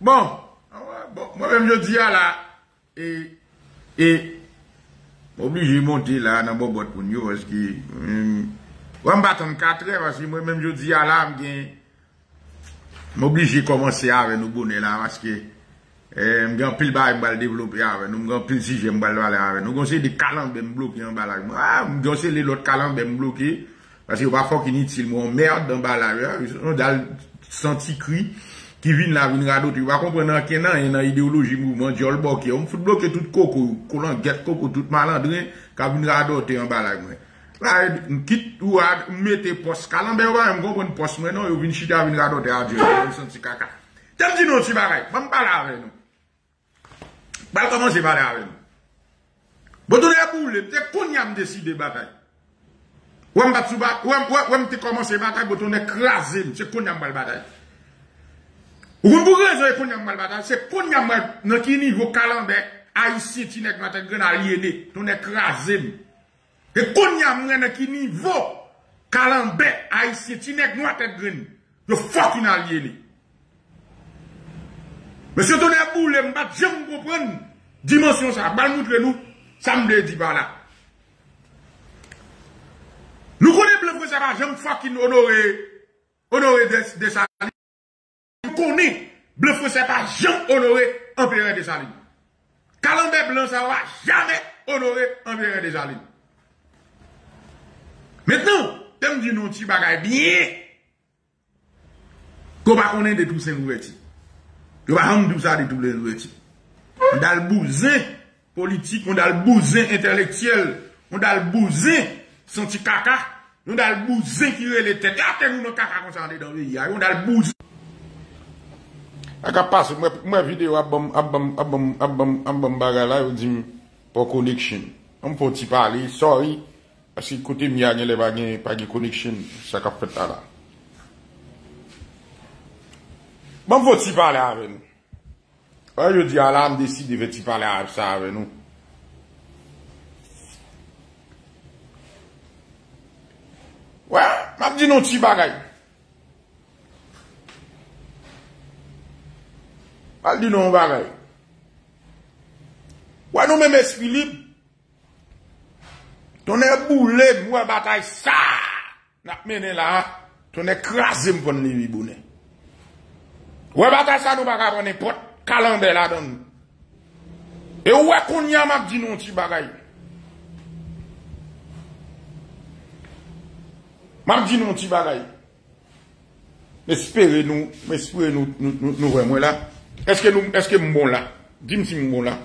Bon, bon. Mwen mèm yo diya la, e, e, mwen oblije monte la nan bon bot koun yo, eski, mwen batan katre, mwen mèm yo diya la, mwen gen, mwen oblije komanse ave nou bonè la, maske, Eh, m gen pil ba m bal devlopi ave nou, m gen pil sije m bal vale ave nou, m gen se de kalan be m bloki an balak mou, ah, m gen se le lot kalan be m bloki, pasi yo pa fok initil mou, m merd an balak, yo dal senti kri, ki vin la vin rado, tu va kompren nan kenan, yon nan ideoloji mouvment diol bokye, ou m foute bloke tout koko, kolon get koko, tout malandren, ka vin rado ti yon balak mwen. La, m kit ou a mette pos, kalan be wè, m kompren pos mwen nou, yo vin chita vin rado ti adyo, yon son ti kaka. Tem di nou ti barek, m bala ave nou. Bal koman se bala ave nou. Botou de pou le, te kon yam deside batay. Wèm bat sou bat, wèm te koman se batay, botou ne krasen, se kon yam bal batay. Ou kon pou rezon e kon yam mal batal, se kon yam mal nan ki nivou kalanbe, a yisi ti nek maten gen a liye ton ek razem. E pou nyam nan ki nivou kalanbe, a yisi ti nek maten gen, yo fok yon a liye Mese ton tonè bou le mbat, jèm kompren dimensyon sa. Bal moutre nou, sa mde di bala. Nou konen blèm kwen sa ba, jèm fok in onore, onore de, de sa li. Konen blefre se pa jan onore empire de Saline. Kalambe blan sa va jame onore empire de Saline. Metnen, tem di nou ti bagay biye ko ba konen de tou sen ouweti. Yo ba hang dou sa de tou len ouweti. On dal bouzen politik, on dal bouzen inteleksyel, on dal bouzen senti kaka, on kire le tete. Ate nou nou kaka konsande dan ve ya. On dal Ak ap pase, mwen videyo abam bom baga la yo di m pou koneksyon. An pou ti pale, sorry, aski kote mi agen le bagen pagi koneksyon sa ka fet ala. Mwen pou ti pale ave nou. Wè yo di ala m desi de ve ti pale ave sa ave nou. Wè, m ap di nou ti bagay. Al di nou bagay. Wè nou mè mè spilib. Tonè boule mwè batay sa. Nak mè nè la. Tonè krasim pon li vi bonè. Wè batay sa nou bagay pon e pot. Kalande la don. E wè kon yamak di nou ti bagay. Mak di nou ti bagay. Mespere nou, mespere nou, nou, nou, nou wè mwen la. Eske mbon la? Dim si mbon la?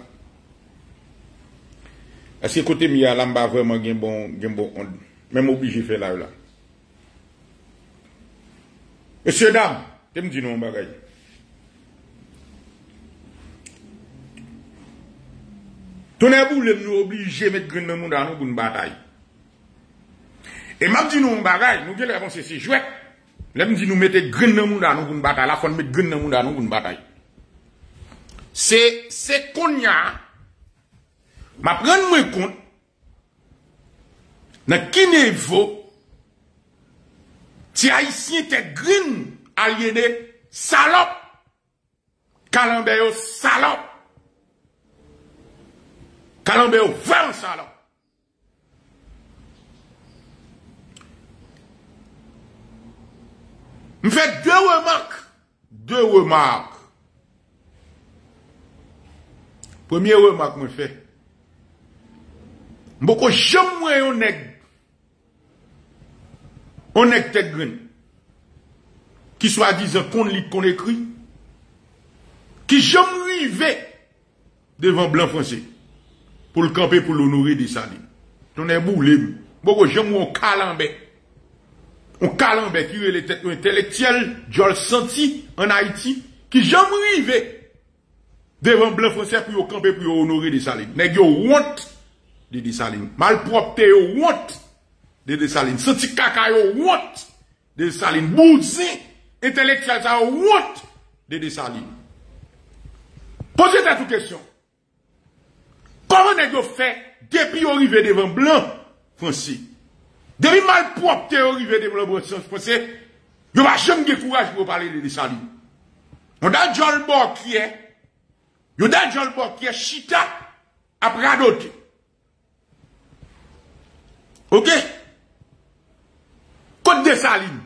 Eske kote mi ya lamba vreman gen bon, gen bon ond? Men m'oblije fe la ou la. Mese dam, te mdi nou mbagay. Tonè bou lem nou oblije met gren nan moun dan nou goun batay. E map di nou mbagay, nou gen lè kon se se jwè. Lèm di nou mette gren nan moun dan nou goun batay. La fon met gren nan moun dan nou goun batay. Se konya, ma pren mwen kont, nan kinevo, ti a yisi te grin alyene salop, kalanbe yo salop, kalanbe yo ven salop. Mwen fè dwe wè mak, dwe wè mak, Premye wè mak mwen fè. Mboko jom mwen yon neg. Yon neg tek gren. Ki swa dizan kon lit kon ekri. Ki jom rive. Devan blan franse. Pou l'kampe pou l'onore di sali. Tonè mou lèm. Mboko jom mwen kalanbe. Yon kalanbe ki wè lè tek yon intelektiel. Jol senti an Haiti. Ki jom rive. Devan blan franse pou yo kampe pou yo want de Desaline. Malpropte yo want de Desaline. Soti kaka yo want de Desaline. Bouzi intelektual sa yo want de Desaline. Pose ta tou kesyon. Koman nèk yo fe depi yo rive devan blan franse? Depi malpropte yo rive devan blan franse, yo va jem ge kouraj pou yo pale de Desaline. On da John qui est, yo da John qui est chita après radoter. Ok? Côte des Salines.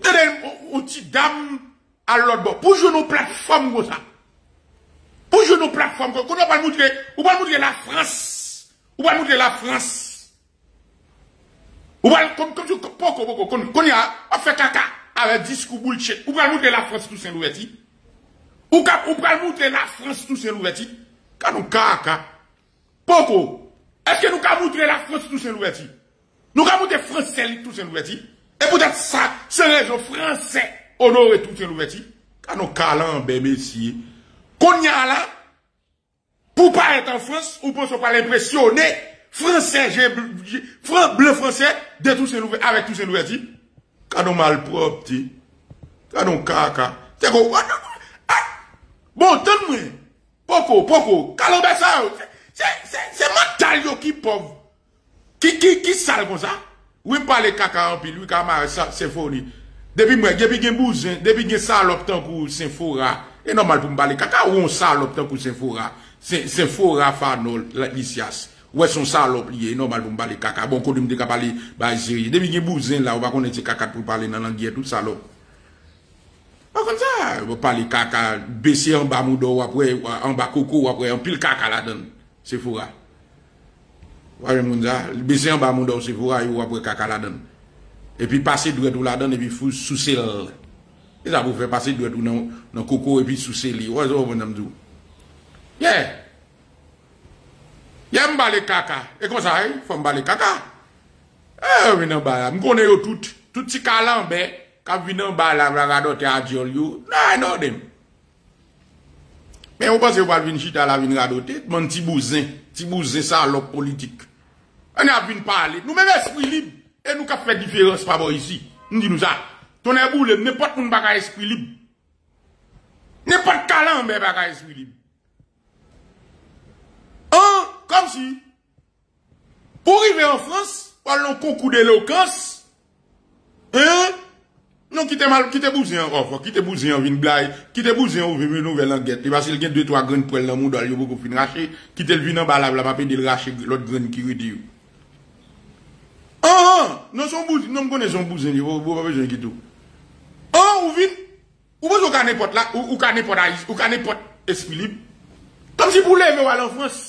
Donnez un petit dame à l'autre bord. Pour jouer nos plateformes comme ça. Pour jouer nos plateformes comme ça. On va montrer, on va montrer la France. On va montrer la France. On va, comme, comme, comme, comme, comme, comme, a fait caca avec discours bullshit. On va montrer la France tout saint louverti. Ou va montrer la France tout saint louverti. Quand on caca. Pourquoi? Est-ce que nous avons montré la France tout saint louverti? Nous avons montré français tout saint louverti? Et peut-être ça, c'est raison français honorer tout saint louverti? Quand nous calons, ben, messieurs. Qu'on y a là, pour pas être en France, ou pour pas l'impressionner, français, bleu français, de ces nouvelles, avec tous ces nouvelles, quand on mal propre, quand on caca, c'est quoi, ah, Bon, ten mwen. Poko, poko. Kalobe sa yo. Se mental yo ki pov. Ki, ki, ki sal kon sa. Ou e pale kaka anpil. Ou kama senfoni. Depi mwen, depi gen bouzen. Depi gen salop tan kou senfora. E normal pou mbale kaka. Ou on salop tan kou senfora. Senfora fanol la lisyas. Ouè e son salop liye, e nou bal pou mbale kaka. Bon, kou di mde ka pale, ba ziri. Demi gen bouzen la, ou va konen se kaka pou pale nan langye, tout salop. An kon sa, wap pale kaka, besi an ba moudo wapwe, an ba koko wapwe, an pil kaka la den, se fura. Ware moun za, besi an ba moudo se fura, yo wapwe kaka la den. E pi pase dwe dou la den, e pi fous sou sel. E sa pou fè pase dwe dou nan, nan koko, e pi sou sel li. Wazou wap moun amdou. Ye! Yeah. Ye yeah, mbale kaka. E kon sa, fwa mbale kaka. E, eh, wè nan bala, mkone yo tout. Tout si kalan be. Vient en bas là, radote à diol yo. Non, non, dem. Mais on pense que vous venir chita la vin radote, mon petit bousin, petit bousin ça, l'op politique. On a venu parler. Nous même esprit libre. Et nous avons fait différence par rapport ici. Nous disons ça. Ton boule, n'importe qui n'a esprit libre. N'importe calambe, n'a esprit libre. Hein, comme si, pour arriver en France, par un concours d'éloquence, hein, Non, ki te mal, ki te bouzien an kon, ki te bouzien an vin blay, ki te bouzien an vin nouvel an get, li basil gen 2-3 gren pou el nan moun dal yo pou kou fin rache, ki te l vin an balab la mape di l rache lot gren ki ridi yo. An, ah, an, ah, non son bouzien, non m konen son bouzien li, pou pa bejen ki tou. An, ah, ou vin, ou boz ou ka nepot la, ou ka nepot a is, ou ka nepot espi lib, kom si pou leve wale an Frans.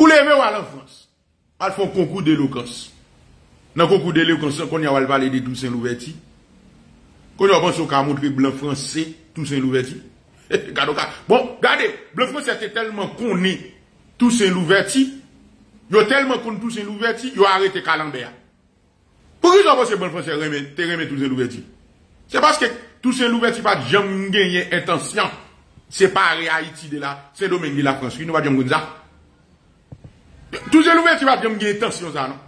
Pou leve wale an Frans, al fon konkou de lokans. Dans le concours d'éloquence, on a parler de Toussaint Louverti. Quand on a pensé qu'on montrer blanc français, Toussaint Louverti. bon, regardez, blanc français était tellement connu Toussaint Louverti, il a tellement connu Toussaint Louverti, il a arrêté Calambert. Pourquoi ils ont pensé blanc français remet Toussaint Louverti? C'est parce que Toussaint Louverti pas jamais gagné intention. C'est pas Haïti de là, c'est domaine de la France. Nous va dire ça? Tout se louve ti va jam gen tansyon sa nan.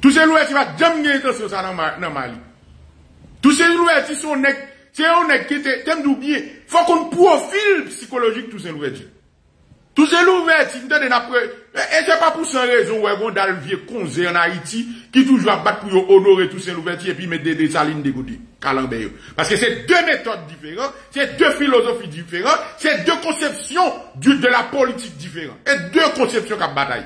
Tout se louve ti va jam gen tansyon sa nan mali. Tout se louve ti son nek, se yon nek ki te tem doubye, fwa kon profil psikologik tout se louve ti. Tout se louve ti, mte den apre, e se pa pou san rezon wè yon dal vie konze an Haiti, ki toujwa bat pou yon onore tout se louve ti, e pi met de de gouti. Parce que c'est deux méthodes différentes, c'est deux philosophies différentes, c'est deux conceptions de la politique différentes. Et deux conceptions qui bataille.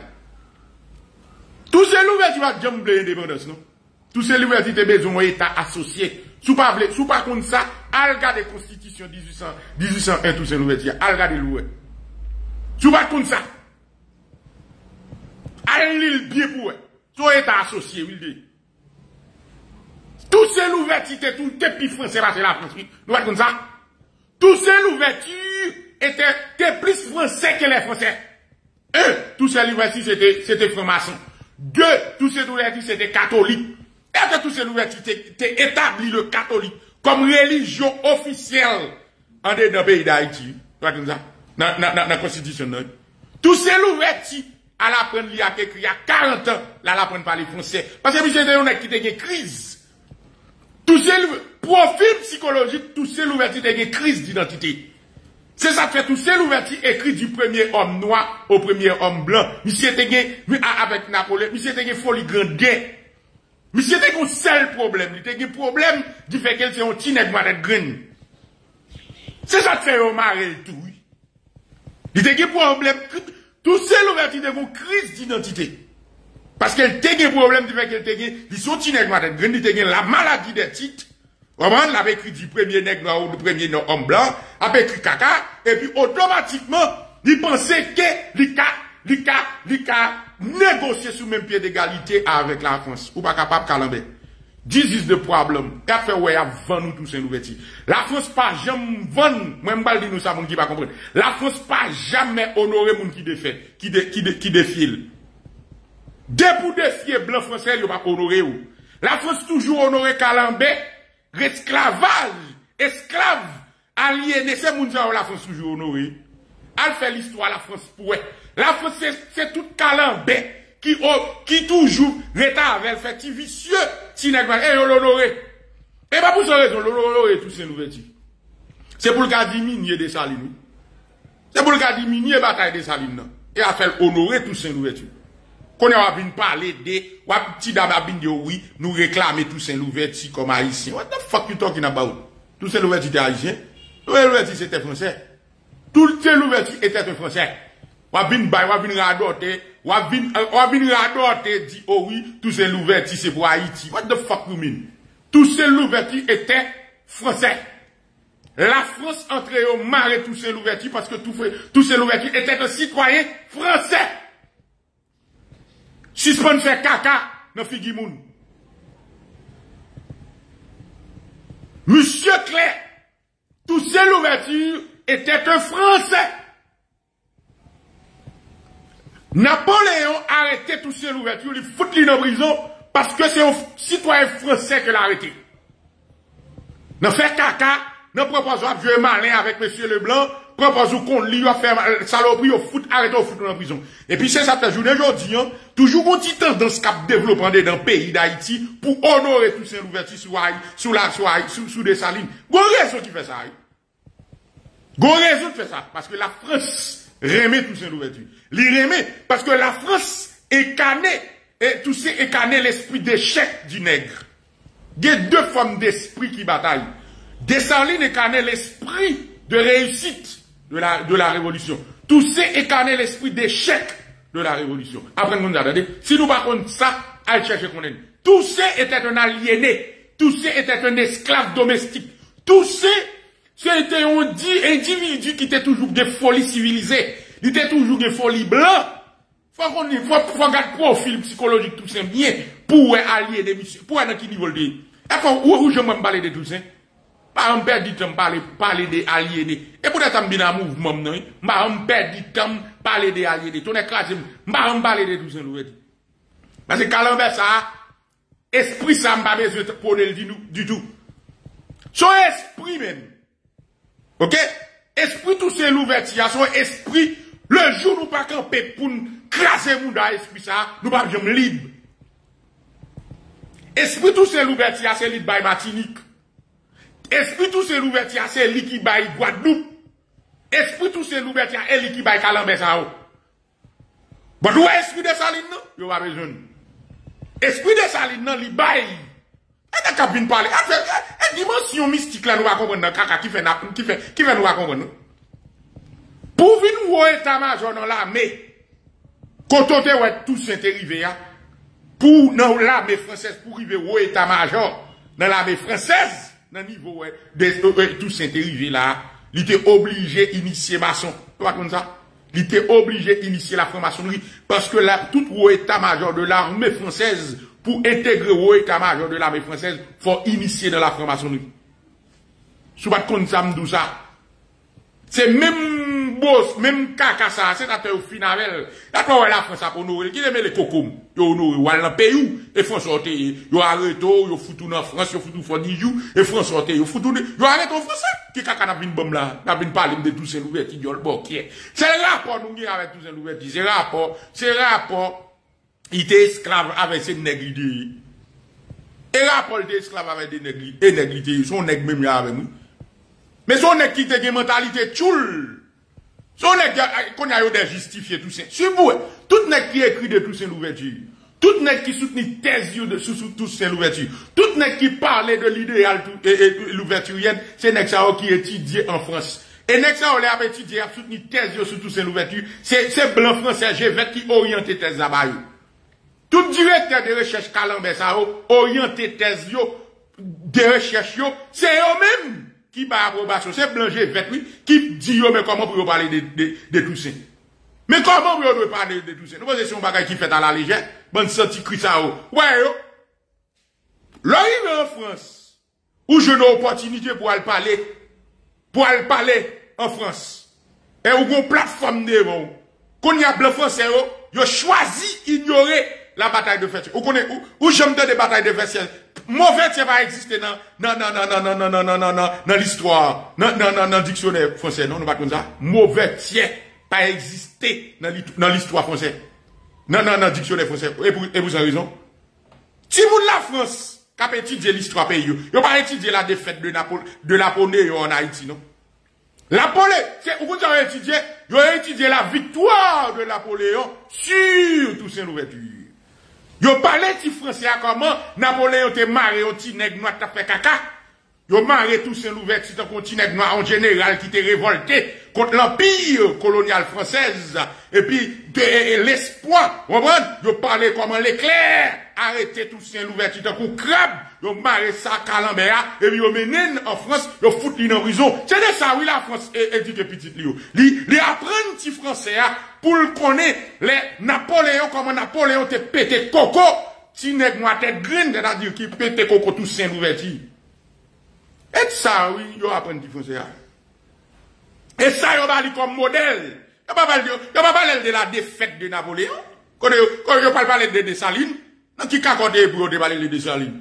Tous ces qui va jambler l'indépendance, non? Tous ces qui ont besoin d'un État associé. Sous pas, sous pas contre ça, al la constitution 1800, 1801, tous ces l'ouverture, al regarder l'ouverture. Sous pas contre ça. Al l'île bien pour Sous État associé, oui. Tout ces l'ouverture, tout le plus français, c'est la France. Nous comme ça. Tout ces l'ouverture était plus français que les Français. Un, tout ces l'ouverture, c'était, c'était franc-maçon. Deux, tout ces l'ouverture, c'était catholique. Et que tout ces l'ouverture, c'était établi le catholique comme religion officielle? En dedans le pays d'Haïti. Dans, la constitution. Tout ces l'ouverture, à la prendre, il y a il y a 40 ans, là, la par les Français. Parce que, monsieur, on a quitté une crise. Tout ce profil psychologique, tout c'est l'ouverture d'une crise d'identité. C'est ça qui fait tout c'est l'ouverture écrit du premier homme noir au premier homme blanc. Monsieur était avec Napoléon, monsieur était folie grande guerre. Monsieur un seul problème. Il un problème du fait qu'elle c'est un petit nègre de graine. C'est ça qui fait au mari tout. Il un problème. Tout seul ouverture de une crise d'identité. Parce qu'elle un problème du fait qu'elle était ils sont petit nègre de graine, il était la maladie des titres. Il avait écrit du premier nègre ou du premier homme blanc, avait écrit caca, et puis automatiquement, il pensait que l'ICA, l'ICA, l'ICA, négocier sous même pied d'égalité avec la France. Ou pas capable calamber. This is the problem. Qu'a fait ouais avant nous tous nous La France pas jamais vendre, moi m'bal dit nous ça qui pas comprendre. La France pas jamais honorer moun qui défait, qui qui qui défile. Dès pour défier blanc français, yo pas honorer ou. La France toujours honorer Calambé, esclavage, esclave, aliéné, c'est moun la France toujours honorer. Elle fait l'histoire la France pour la France, c'est tout calambé qui, qui toujours l'État avec fait petit vicieux, si n'est pas, et l'honoré. Et pas pour ça raison, l'honoré tout ces nouvelles. C'est pour le cas diminuer des salines. C'est pour le cas diminuer bataille des salines. Et à faire honorer tous ces nouvelles. Qu'on a bien parler de, ou petit bien dit oui, nous réclamer tous ces nouvelles comme haïtiens. What the fuck you talking about? Nouvelles étaient haïtiens. Tous ces nouvelles c'était français. Toutes ces nouvelles étaient français. Wabin bay, wabin radote, wabin, wabin radote dit, oh oui, tous ces l'ouverture c'est pour Haïti. What the fuck you mean? Tous ces l'ouverture étaient français. La France entrait au marais tous ces l'ouverture parce que tous ces l'ouverture étaient un citoyen français. Suspend fait caca dans Figimoun. Monsieur Claire, tous ces l'ouverture était un français. Napoléon a arrêté tous ces ouvertures, il fout lui en prison parce que c'est un citoyen français qui l'a arrêté. N'a fait caca, n'a proposé de jouer malin avec monsieur Leblanc, qu'on lui a fait saloperie au foot, au foot en prison. Et puis c'est ça que journée aujourd'hui, hein, toujours une petite tendance cap développement dans le pays d'Haïti pour honorer tous ces ouvertures sous, sous la, sous, sous, des salines. Bon raison qui fait ça. Bon raison de faire ça. Parce que la France remet tout ces ouvertures. Li remet parce que la France canée, et tout ça est cané l'esprit d'échec du nègre. Il y a deux formes d'esprit qui bataillent. Dessalines cané l'esprit de réussite de la, de la révolution. Tout ça est cané l'esprit d'échec de la révolution. Après, nous regardez, si nous contre ça, allez chercher qu'on est. Tout ça était un aliéné. Tout ça était un esclave domestique. Tout ça, c'était un individu qui était toujours des folies civilisées. Il était toujours des folies blancs. Faut qu'on faut, faut regarder profil psychologique tout ça bien pour allier des missions. Pour dans quel niveau de D'accord, où, où je me parler de tout? Pa an perdi tem pale de alyene. E pou netan binan mouvman mnen, ma an perdi tem pale de alyene. Ton ekrasim, ma an pale de dousen loueti. Pase kalan be sa, espri sa mba bezwe ponel di nou, di tou. Son espri men. Ok? Espri tou se louvet ya, son espri, le joun nou pa kan pepoun, krasen moun da espri sa, nou pa jem lib. Espri tou se louvet ya, se lib bay matinik. Esprit tout se louvertia se li ki bay Guadeloupe. Esprit tout se louvertia e li ki bay Kalambe sa bon, ou. Bat ou esprit de saline nan? Yo va rejoun. Esprit de saline nan li bay. E de kabine pale. E, e dimensyon mistik la nou va kompon nan kaka ki fe nou va kompon nou. Pou vi nou ou etamajon nan la me. Kotote ou et tous se te rive ya. Pou nan la me franses pou rive ou etamajon nan la me franses. Le niveau de tout saint arrivé là, il était obligé d'initier maçon. Tu vois comme ça? Il était obligé d'initier la franc-maçonnerie parce que là, tout au état-major de l'armée française, pour intégrer au état-major de l'armée française, faut initier dans la franc-maçonnerie. Si vous ne ça, Se menm bos, menm kakasa, senate ou finavel, atwa wè la Fransa pou nou, ki demè le kokoum, yo nou wè la peyou, e Fransote, yo areto, yo foutou nan Frans, yo foutou fondijou, e Fransote, yo foutou, yo areto Fransa, ki kaka nan bin bom la, nan bin palim de tou se louvè ti diol bo kye. Se rapor nou nye avè tou se louvè ti, se rapor, se rapor, ite esklav avè se negri de yi. E rapor ite esklav avè de negri, e negri de yi, son neg mèm ya avè mou. Mais son nèg qui te une mentalité tchoul. Son nèg qu'on a eu de justifier tout ça. Si vous, tout nèg qui écrit de tout ça l'ouverture. tout nèg qui soutenu thèse de sous tous c'est l'ouverture. Tout nèg qui parlait de l'idéal et, l'ouverture, c'est nèg ça qui étudie en France. Et nèg ça on a étudié a soutenu thèse sous tous c'est l'ouverture. C'est c'est blanc français GV qui orienté thèse là-bas. Tout directeur de recherche Calambé ça orienté thèse de recherche c'est eux mêmes qui bat approbation. C'est blanc GV qui dit yo mais comment pour parler de, de, de ça. Mais comment vous devez parler de ça Nous pensons que c'est un bagage qui fait à la légère. Bonne senti cri ça. Ouais, yo. L'arrivée en France, où j'ai une opportunité pour aller parler, pour aller parler en France. Et où une plateforme devant. Qu'on y a blanc français, yo, yo choisi ignorer la bataille de Versailles. Où connaît, où, j'aime des batailles de Versailles. Mauvais tiens va exister dans, non, non, non, non, non, non, non, non, non, non, dans l'histoire, non, non, non, dans le dictionnaire français. Non, nous pas comme ça. Mauvais tiens pas existé dans l'histoire française. Non, non, le dictionnaire français. Et vous, et vous avez raison? Si vous la France, a étudié l'histoire pays, vous pas étudié la défaite de, Napoléon, de Napoléon en Haïti, non? Napoléon, c'est, vous avez étudié, avez étudié la victoire de Napoléon sur ces l'ouverture. Vous parlé de français à comment Napoléon te marré au petit nègre noir fait caca. Yo marré tout saint l'ouverture un continent noir en général qui était révolté contre l'empire colonial française. Et puis, l'espoir, vous comprenez? Yo parlait comment l'éclair arrêté tout saint l'ouverture un coup crabe. Yo marré ça calambéa. Et puis yo mené en France, yo fout li en. C'est de ça, oui, la France éduque petit li. Li, li apprendre petit français pour le connaître les Napoléon, comment Napoléon te pété coco? Ti nèg moi tête green, c'est-à-dire qui pété coco tout saint l'ouverture. Et ça, oui, yo apprend du français. Et ça, yo va comme modèle. Yo pas parler, de la défaite de Napoléon. Quand pas parler de Dessalines, dans qui cacote pour de parler de Dessalines?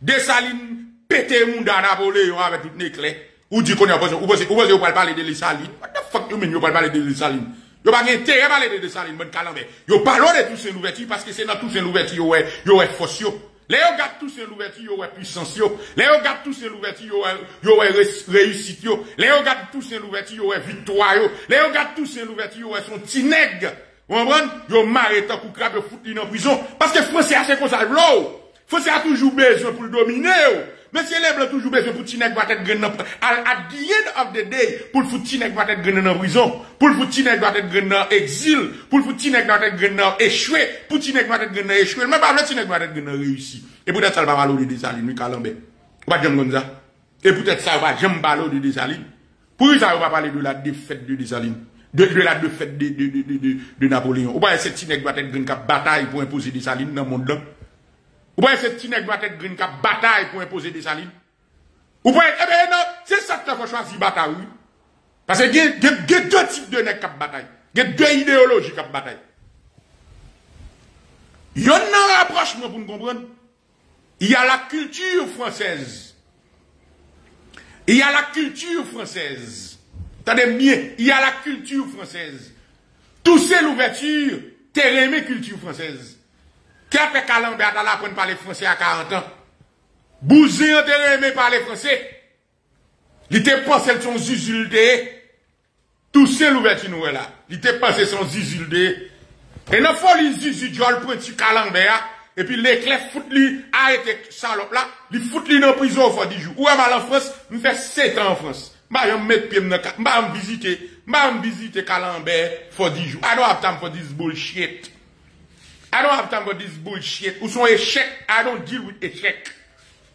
Dessalines pété monde à Napoléon avec tout éclair. Ou dit qu'on a besoin, ou pensez, pensez, pas parler de Dessalines? What the fuck you mean, pas parler de Dessalines? Yo pas intérêt à parler de Dessalines, bon calambé. Yo parlons de tous ces ouvertures parce que c'est dans tous ces ouvertures yo, yo, force yo. Les gens tous ces l'ouverture, ils ont puissance. Les gens gardent tous ces l'ouverture, ils ont réussite. Les gens tous ces l'ouverture, ils ont victoire. Les gens gardent tous ces l'ouverture, ils sont petits. Vous comprenez? Ils ont tant qu'on crabe, ils en prison. Parce que Français, c'est comme ça. Français a toujours besoin pour le dominer. Monsieur les blancs toujours besoin pour Tinek doit être grain at the end of the day pour foutre Tinek doit être grain en prison, pour foutre Tinek doit être grain en exil, pour foutre Tinek doit être grain échoué, pour Tinek doit être grain échoué, mais pas le Tinek doit être grain réussi. Et peut-être ça va parler de Desaline, lui Calambé. Pas dire comme ça. Et peut-être ça va jamais parler de Desaline. Pour ça va parler de la défaite de Desaline. De, de la défaite de, de, de, de, de Napoléon. Ou pas cette Tinek doit être grain bataille pour imposer Desaline dans le monde. Ou pas petite doit être green cap bataille pour imposer des salines? Ou pas, eh ben non, c'est ça que tu faut choisir bataille. Parce que il y a deux types de nègres cap bataille. Il y a deux idéologies cap bataille. Il y a un rapprochement pour nous comprendre. Il y a la culture française. Il y a la culture française. Attendez bien, il y a la culture française. Tout c'est l'ouverture, t'es aimé culture française. Kepe Kalambe a la pour parler français à 40 ans? Bouzé a été aimé par les français. Il était pensé son zizulde. Tout seul l'ouverture nous est là. Il était pensé son zizulde. Et la fois, il zizulde, il a pris Kalambe a. Et puis l'éclair fout lui, arrête salope là. Il fout lui dans la prison au fond du jour. Où est en France? Il fait 7 ans en France. Je vais me mettre pied dans la carte. Je vais. Je vais me visiter 10 jours. Alors, attends, il faut dire bullshit. I don't have time for this bullshit. Ou son échec, I don't deal with échec.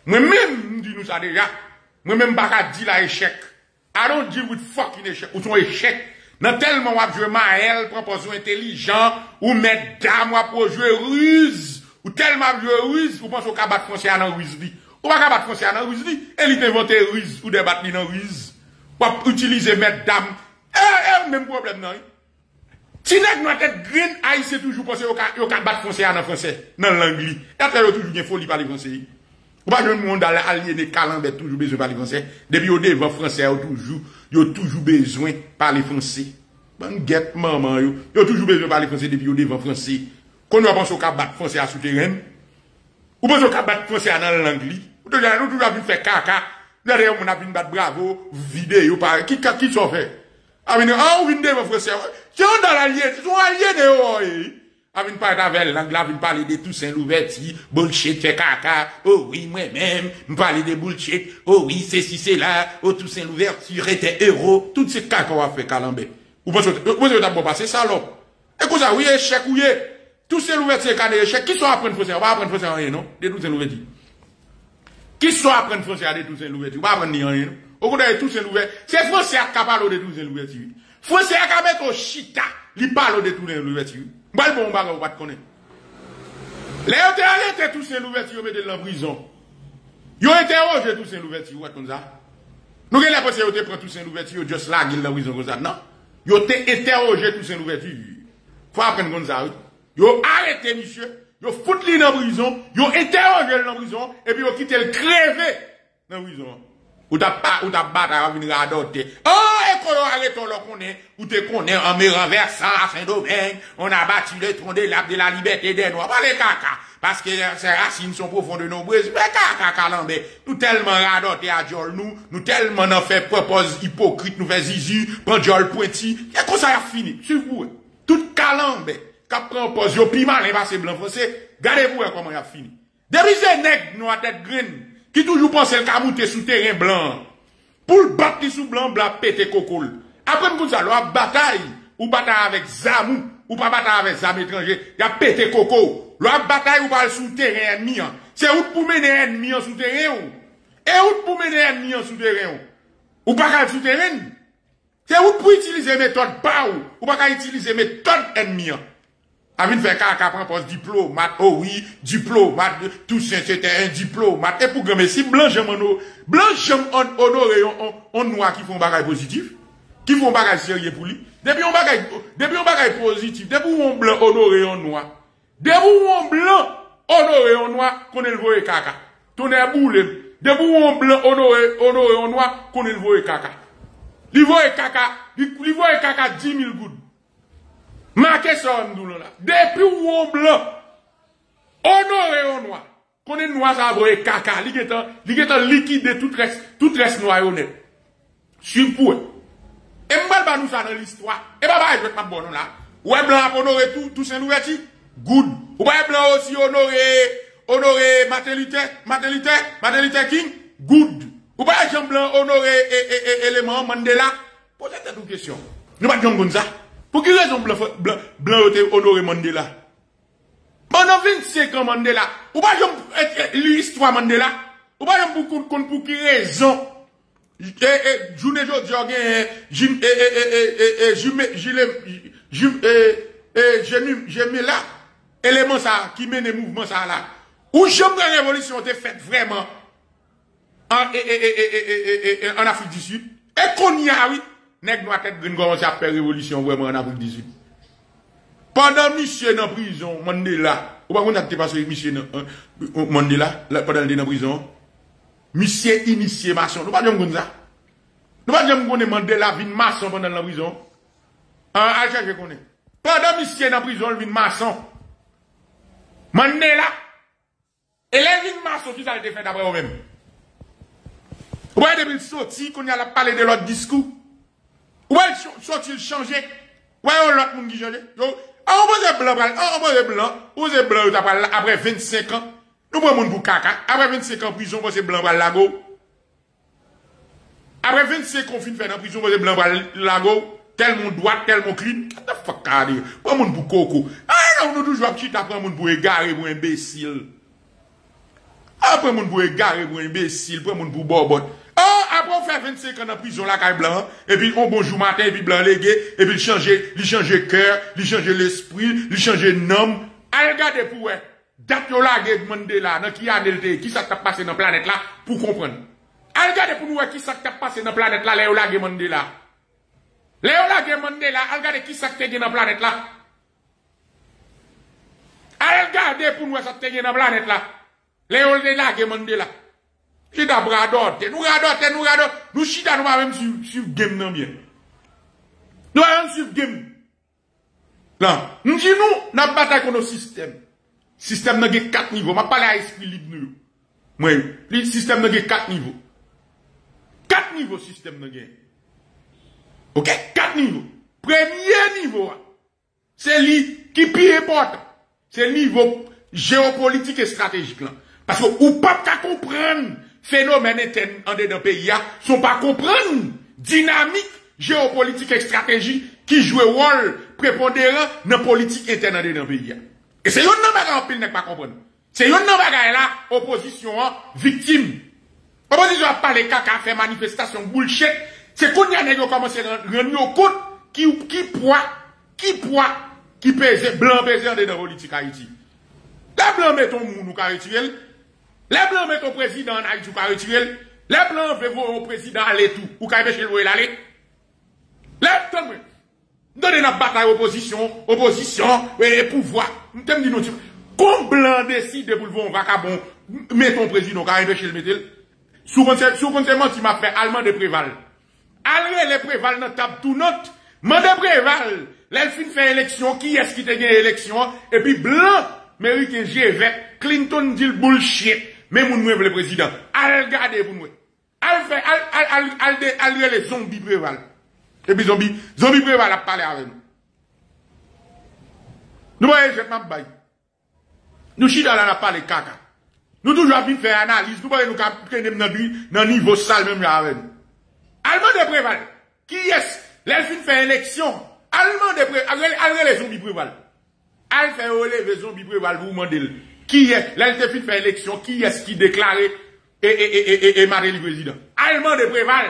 Moi-même, dis nous ça déjà. Moi-même, baka dit la échec. I don't deal with fucking échec. Ou son échec. Nan telman wap jwe mael, proposo intelijan, ou medam wap wap jwe ruse. Ou tellement wap jwe ruse, ou panso ka bat konsya nan ruse li. Ou wak ka bat konsya nan ruse li, elit inventè ruse ou debat li nan ruse. Wap utilize medam. E, eh, e, eh, mèm problem nan. Si nèg nou tête green haïtien toujours parce yo ka yo ka battre français en français dans langue li. Après yo toujours gen folie parler français. Ou pas un monde aliéné calambé toujours besoin parler français. Depuis au devant français yo toujours yo toujours besoin parler français. Bon get maman yo, yo toujours besoin parler français depuis au devant français. Quand on pense au ka battre français à souterrain. Ou pense au ka battre français dans langue li. Ou toujours toujours faire caca. Derrière on a vinn battre bravo vidéo par qui qui sont fait? Avin an vin devon fwese, yon dan alye, yon alye de yo e. Avin pa tavel lang la, avin pale de tout Saint-Louverti, bullshit fe kaka, oh oui mwen men, mpale de bullshit, oh oui c'est si c'est là, oh tout Saint-Louverti rete hero, tout se kaka wafwe kalambe. Ou mwen se tap bo pase salop. E kon sa, ouye, chèk ouye, tout Saint-Louverti e kane chèk, ki so apren fwese, wap apren fwese anye non, de tout Saint-Louverti. Ki so apren fwese a de tout Saint-Louverti, wap apren ni anye non? Au contraire, de Toussaint Louverture, c'est français qui parle de Toussaint Louverture. Français qui mettre au chita, il parle de Toussaint Louverture. Mbal bon baga ou pat konen. Le yo te arrêté tous ces l'ouverture, yo mette en prison. Yo interroge tous ces l'ouverture, ou comme ça. Nous la pensé yo te prend tous ces l'ouverture, yo just la gil dans prison comme ça. Non. Yo te interroge tous ces l'ouverture. Faut apprendre comme ça. Yo arrêté monsieur, yo fout li dans prison, yo interroge dans prison et puis yo quitte le crever dans prison. Ou ta pas ou ta battre à venir adopter. Oh, et qu'on arrête on connaît, ou te connaît en me renversant à Saint-Domingue, on a battu le tronc de l'arbre de la liberté des Noirs. Pas les caca. Parce que ces racines sont profondes de nombreuses. Mais caca, calambé. Nous tellement radoté à Diol, nous, nous tellement en fait propose hypocrite, nous fait zizi, prend Diol pointi. Et quoi ça a fini? C'est vous. Tout calambé. Quand prend pose, yo piment, les blanc français. Gardez-vous comment il a fini. Depuis ces nègres, nous à tête green, qui toujours pense a monté sous terrain blanc. Pour le battre sous blanc, blanc pété coco. Après, nous ça, la bataille, ou bataille avec Zamou, ou pas bataille avec Zam étranger, il a pété bataille ou pas sous terrain ennemi. Hein. C'est où pour mener ennemi en souterrain Et où pour mener ennemi en souterrain ou? Pas qu'à souterrain C'est où pour utiliser méthode pas ou pas qu'à utiliser méthode ennemi. Hein. Avin fait caca prend poste diplomate. Oh oui, diplomate. Tout ça, c'était un diplomate. Et pour gagner, si blanc j'aime blanc j'aime honorer on, noir qui font bagage positif, qui font bagage sérieux pour lui. Depuis on bagage, depuis on positif, depuis on blanc honorer on noir. Depuis on blanc honorer on noir, qu'on est le voyer caca. Tonnerre boule. Depuis on blanc honorer, honorer on noir, qu'on est le voyer caca. Li voyer caca, li voyer caca 10 000 gouttes. Marquez ça, nous là. Depuis où on blanc, honoré au noir. Qu'on est noir, ça va caca. Il est liquide tout reste, tout reste noir honnête. Surtout. Et m'bal ba nous ça dans l'histoire. Et bah, je vais pas bon là. Ouais, blanc honoré tout, tout c'est ouverture. Good. Ou ouais, blanc aussi honoré, honoré Martin Luther, Martin King? Good. Ou pas Jean Blanc honoré élément Mandela? Posez-vous une question. Nous pas comme ça. Pour quelle raison blanc, blanc, blanc honoré Mandela? Pendant 25 ans Mandela, ou pas l'histoire Mandela? Ou pas pour pour pour quelle raison? Journée aujourd'hui, j'ai mis là, élément ça, qui mène le mouvement ça là. Ou jamais la révolution était faite vraiment en Afrique du Sud. Et qu'on y a, oui, Nèg noir tête green commence à faire révolution vraiment en du Sud. Pendant monsieur dans prison, Mandela, ou pas qu'on a passé monsieur dans Mandela pendant le dans prison. Monsieur initié maçon, nous pas dire ça. Nous pas dire qu'on Mandela vin maçon pendant la prison. En Alger je connais. Pendant monsieur dans prison, il vin maçon. Mandela et les vin maçon qui ça été fait d'après eux-mêmes. Ouais, depuis le sorti, qu'on a parlé de l'autre discours. Ou wè sotil chanje, wè yon lot moun ki chanje. An ou boze blan pral, an ou boze blan, ou boze blan ou ta pral apre 25 an, nou mwen moun pou kaka, apre 25 an prison boze blan pral lago. Apre 25 an fin fè nan prison boze blan pral lago, tel moun doat, tel moun klin, kata fakade, mwen moun pou koko. An nou nou toujwa pchit apre moun pou e gare moun imbesil. Apre moun pou e gare moun imbesil, apre moun pou bobot. Après on fait 25 ans en prison la caille blanc, et puis on bonjour matin, et puis blanc légué, et puis il change, il cœur, il change l'esprit, il change nom. Allez regarder pour ouais. Date yo la demandé là, dans qui a qui ça t'a passé dans la planète là, pour comprendre. Allez regarder pour nous qui ça t'a passé dans la planète là, Léo la demandé là. Léo la demandé là, allez regarder qui ça t'a dans la planète là. Allez regarder pour nous ça t'a dans la planète là. Léo la là. Chita bradote, nous radote, nous radote, nous chita nous même sur, sur game non bien. Nous même sur game. Là, nous disons nous, n'a bataille contre le système. Système n'a quatre niveaux. Je parle à l'esprit libre nous. Moi, le système n'a quatre niveaux. Quatre niveaux système n'a Ok? Quatre niveaux. Premier niveau, c'est lui qui pire important. C'est niveau géopolitique et stratégique là. Parce que ou pas qu'à comprendre phénomène interne en dedans pays sont pas comprendre dynamique géopolitique et stratégique qui joue rôle prépondérant dans politique interne en dedans pays. Et c'est nan bagay en pile n'est pas comprendre? C'est yon nan bagay là opposition victime. Opposition a parlé caca fait manifestation bullshit. C'est qu'on y a commencé à rendre compte qui qui poids qui poids qui pèse blanc pèse dans la politique Haïti. Les blancs mettent ton ka retirer. Les blancs mettent ton président en Haïti ou ka retirer. Les blancs veulent voir un président aller tout ou ka empêcher le aller. Les blancs Donnez notre bataille opposition, opposition, et pouvoir. M'tem dit nous, comme blanc décide pour le voir vacabon, met ton président, ka empêcher le mettre. Souvent, souvent, c'est moi qui m'a fait allemand de préval. Allez, les préval, dans table tout note. Mande préval. L'elfine fait élection, qui est-ce qui te gagne élection? Et puis blanc, Américain GV, Clinton dit le bullshit. Mais mon nouveau le président. Al regarder pour nous. Al fait, al, al, al, al, al, les zombies préval. Et puis zombies, zombies préval a parlé avec nous. Nous voyons, je m'en baille. Nous chita là, on parlé caca. Nous toujours venir faire analyse. Nous voyons, nous prendre dans le niveau sale même avec nous. Allemand de préval. Qui est-ce? L'elfine fait élection. Allemand de préval. Al les zombies préval. Al fait relever zombie préval pour demander qui est, là, il fait élection, qui est-ce qui déclaré et, et, et, et, et, le président? Allemand de préval.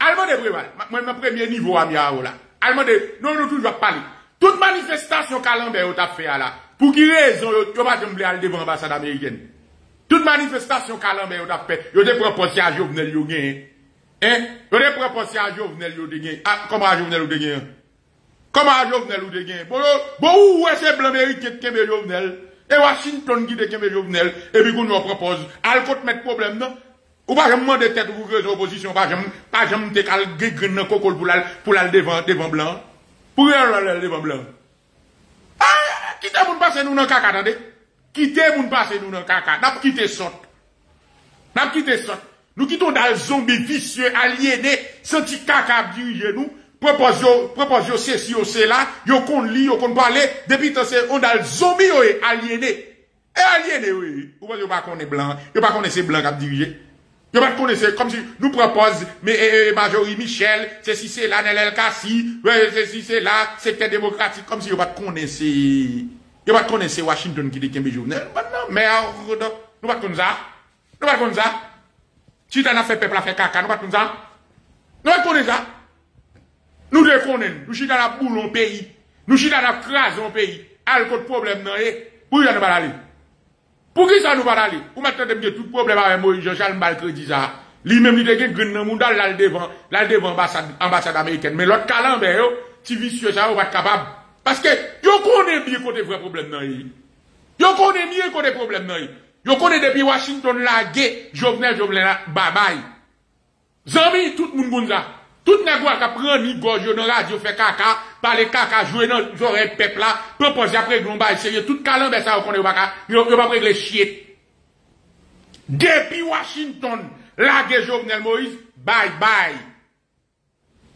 Allemand de préval. Moi, mon premier niveau à Miao là. Allemand de, non, nous toujours parler. Toute manifestation Calambert a fait là. Pour qui raison, yo pas de devant l'ambassade américaine? Toute manifestation Calambert a fait, yo te proposé à Jovenel yo. Hein? Yo te proposé à Jovenel yo. Ah, comment Jovenel yo gagné? Comment Jovenel ou de? Bon, bon, où est ce blanc qui est Jovenel? Et Washington qui est Jovenel? Et puis, qu'on nous propose, al côté mettre problème, non? Ou pas, jamais de tête ou que opposition, pas jamais, pas jamais te cal gagner dans coco pour la, pour la devant, devant blanc. Pour la devant blanc. Ah, quittez moun passer nous dans caca, attendez. Quittez moun passer nous dans caca. N'a quitté sot. N'a quitté sot. Nous quittons dans le zombie vicieux, aliéné, senti caca diriger nous yo, propose yo c'est si yo c'est là, yo kon li, yo kon c'est, on a le zombie yo est aliéné. Et aliéné, oui. Ou pas yo pas est blanc, yo pas connaître blanc qui a dirigé. Yo si nous propose, mais, eh, Majorie Michel, c'est si c'est là, Nelel Kassi, c'est si c'est là, c'était démocratique, comme si yo yo pas connaître Washington qui dit qu'il est journal. Non, merde, nous pas connaître ça. Nous pas connaître ça. Si t'en as fait peuple a caca, nous pas connaître ça. Nous pas connaître Nous reconnaissons, nous sommes dans la boule en pays. Nous sommes dans la crase en pays. Al de problème non Pour qui ça nous va aller? Pour qui ça nous va aller? Pour maintenant de tout problème avec Moïse Jean-Charles Malcredi ça. Lui-même, il a gagné dans monde là devant, là devant ambassade, ambassade américaine. Mais l'autre calambe, yo, ça, on va être capable. Parce que, yo connaît bien côté vrai problème non Yo connaît bien côté problème non Yo connaît depuis Washington la gué, Jovenel, Jovenel, bye bye. Zami, tout connaît ça. Tout nèg qui prend gorge dans radio fait caca, parler caca jouer dans oreilles peuple là, proposer après bail sérieux tout calambe ça pas pas chier. Depuis Washington, la Jovenel Moïse, bye bye.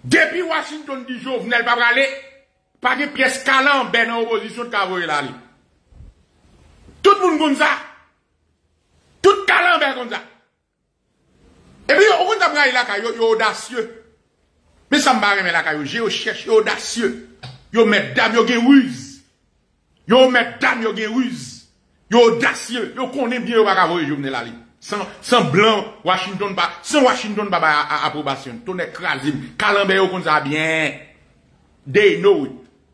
Depuis Washington dit Jovenel pas aller pas de pièce calambe dans opposition de Cavoye là. Tout le monde. Tout calambe comme ça. Et puis, on a pris là, yo audacieux. Men sa mba reme lakay yo, je yo chèche, yo odasye, yo meddam yo gen wiz, yo meddam yo gen wiz, yo odasye, yo konen bie yo baka voye jo mne lali. San, san blan, Washington ba, san Washington ba ba aprobasyon, ton ekrasim, kalanbe yo kon sa bien, they know it,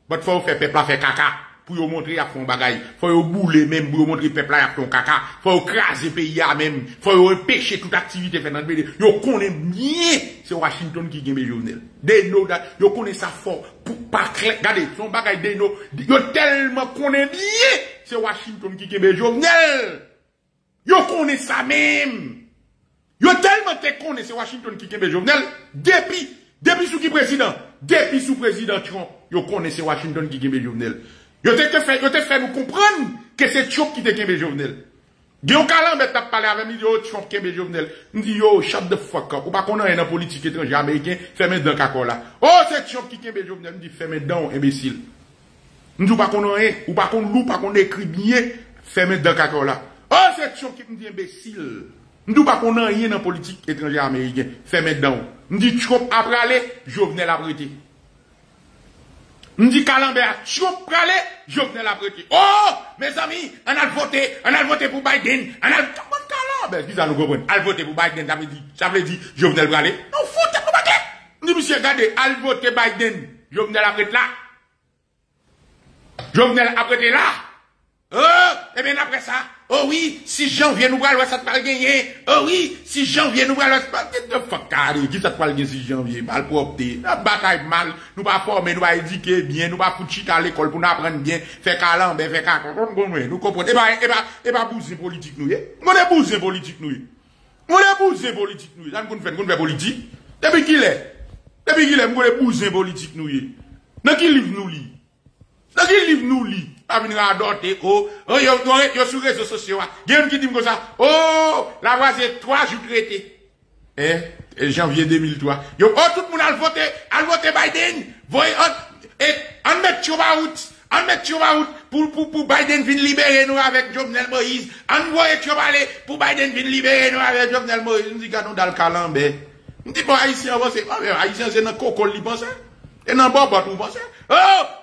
but fò ou fè pepla fè kaka. Pour vous montrer à fond bagaille. Faut vous bouler même pour vous montrer peuple à fond caca. Faut vous craser pays à même. Faut vous empêcher toute activité fait dans le pays. Yo connaît bien c'est Washington qui gagne journal. They know that yo connaît ça fort pour pas clair. Regardez, son bagaille they know. Yo tellement connaît bien c'est Washington qui gagne journal. Yo connaît ça même. Yo tellement te connaît c'est Washington qui gagne journal depuis depuis sous qui président, depuis sous président Trump, connaît c'est Washington qui gagne journal. Yo te fait, yo te fait nous comprendre que c'est Trump qui te Kembe Jovenel. Guillaume Calambe t'a parlé avec yo, Trump Kembe Jovenel. Me dit, yo, shut the fuck up. Ou pas qu'on a un politique étranger américain, fermez dans caca là. Oh, c'est Trump qui Kembe Jovenel. Me dit, fermez dans, imbécile. Nous pas qu'on rien, ou pas qu'on loup, pas qu'on écrit bien, fermez dans caca là. Oh, c'est chose qui me dit imbécile. Nous pas qu'on rien dans la politique étrangère américaine, fermez dedans. Nous dit trop après aller, Jovenel a prêté. Nous dit Calambert, trop prêté, Jovenel a. Oh, mes amis, on a voté, on a voté pour Biden, on a Calambert, qui ça nous comprend? On a voté pour Biden, ça veut dire, ça veut dire, prêté. Non, foutez pour Biden. Monsieur, regardez, on a voté Biden, Jovenel a prêté là. Jovenel a prêté là. Oh, et bien après ça, Oh oui, si janvye nou bral wè sa t'pal genyen. Oh oui, si janvye nou bral wè sa t'pal genyen. Fok kade, ki sa t'pal genyen si janvye? Mal propte. Nan batay mal, nou pa forme, nou pa edike bien, nou pa fouti ka l'ekol pou nou apren bien. Fè ka lanbe, fè ka konton konwen. Nou kompon. Eh e eh ba, e eh ba, e ba bouzen politik nou ye. Moun e bouzen politik nou ye. Moun e bouzen politik nou ye. Zan kon fè, kon fè politik. Depi ki lè? Depi ki lè moun e bouzen politik nou ye. Nan ki liv nou li? Nan ki liv nou li? Pas venir adorer, oh, oh, yo, yo, sur les réseaux sociaux, il y qui dit comme ça, oh, la voix c'est trois jours traité. Eh, janvier 2003. Yo, oh, tout le monde a voté, a voté Biden. Voyez, on, et, on met sur route, on met sur route pour, pour, pour Biden venir libérer nous avec Jovenel Moïse. On voyait sur aller pour Biden venir libérer nous avec Jovenel Moïse. On dit, nous dans le calambé. On dit, bon, Haïtien, c'est, Haïtien, c'est dans le coco, il pense. Et dans le bon, vous pensez. Oh,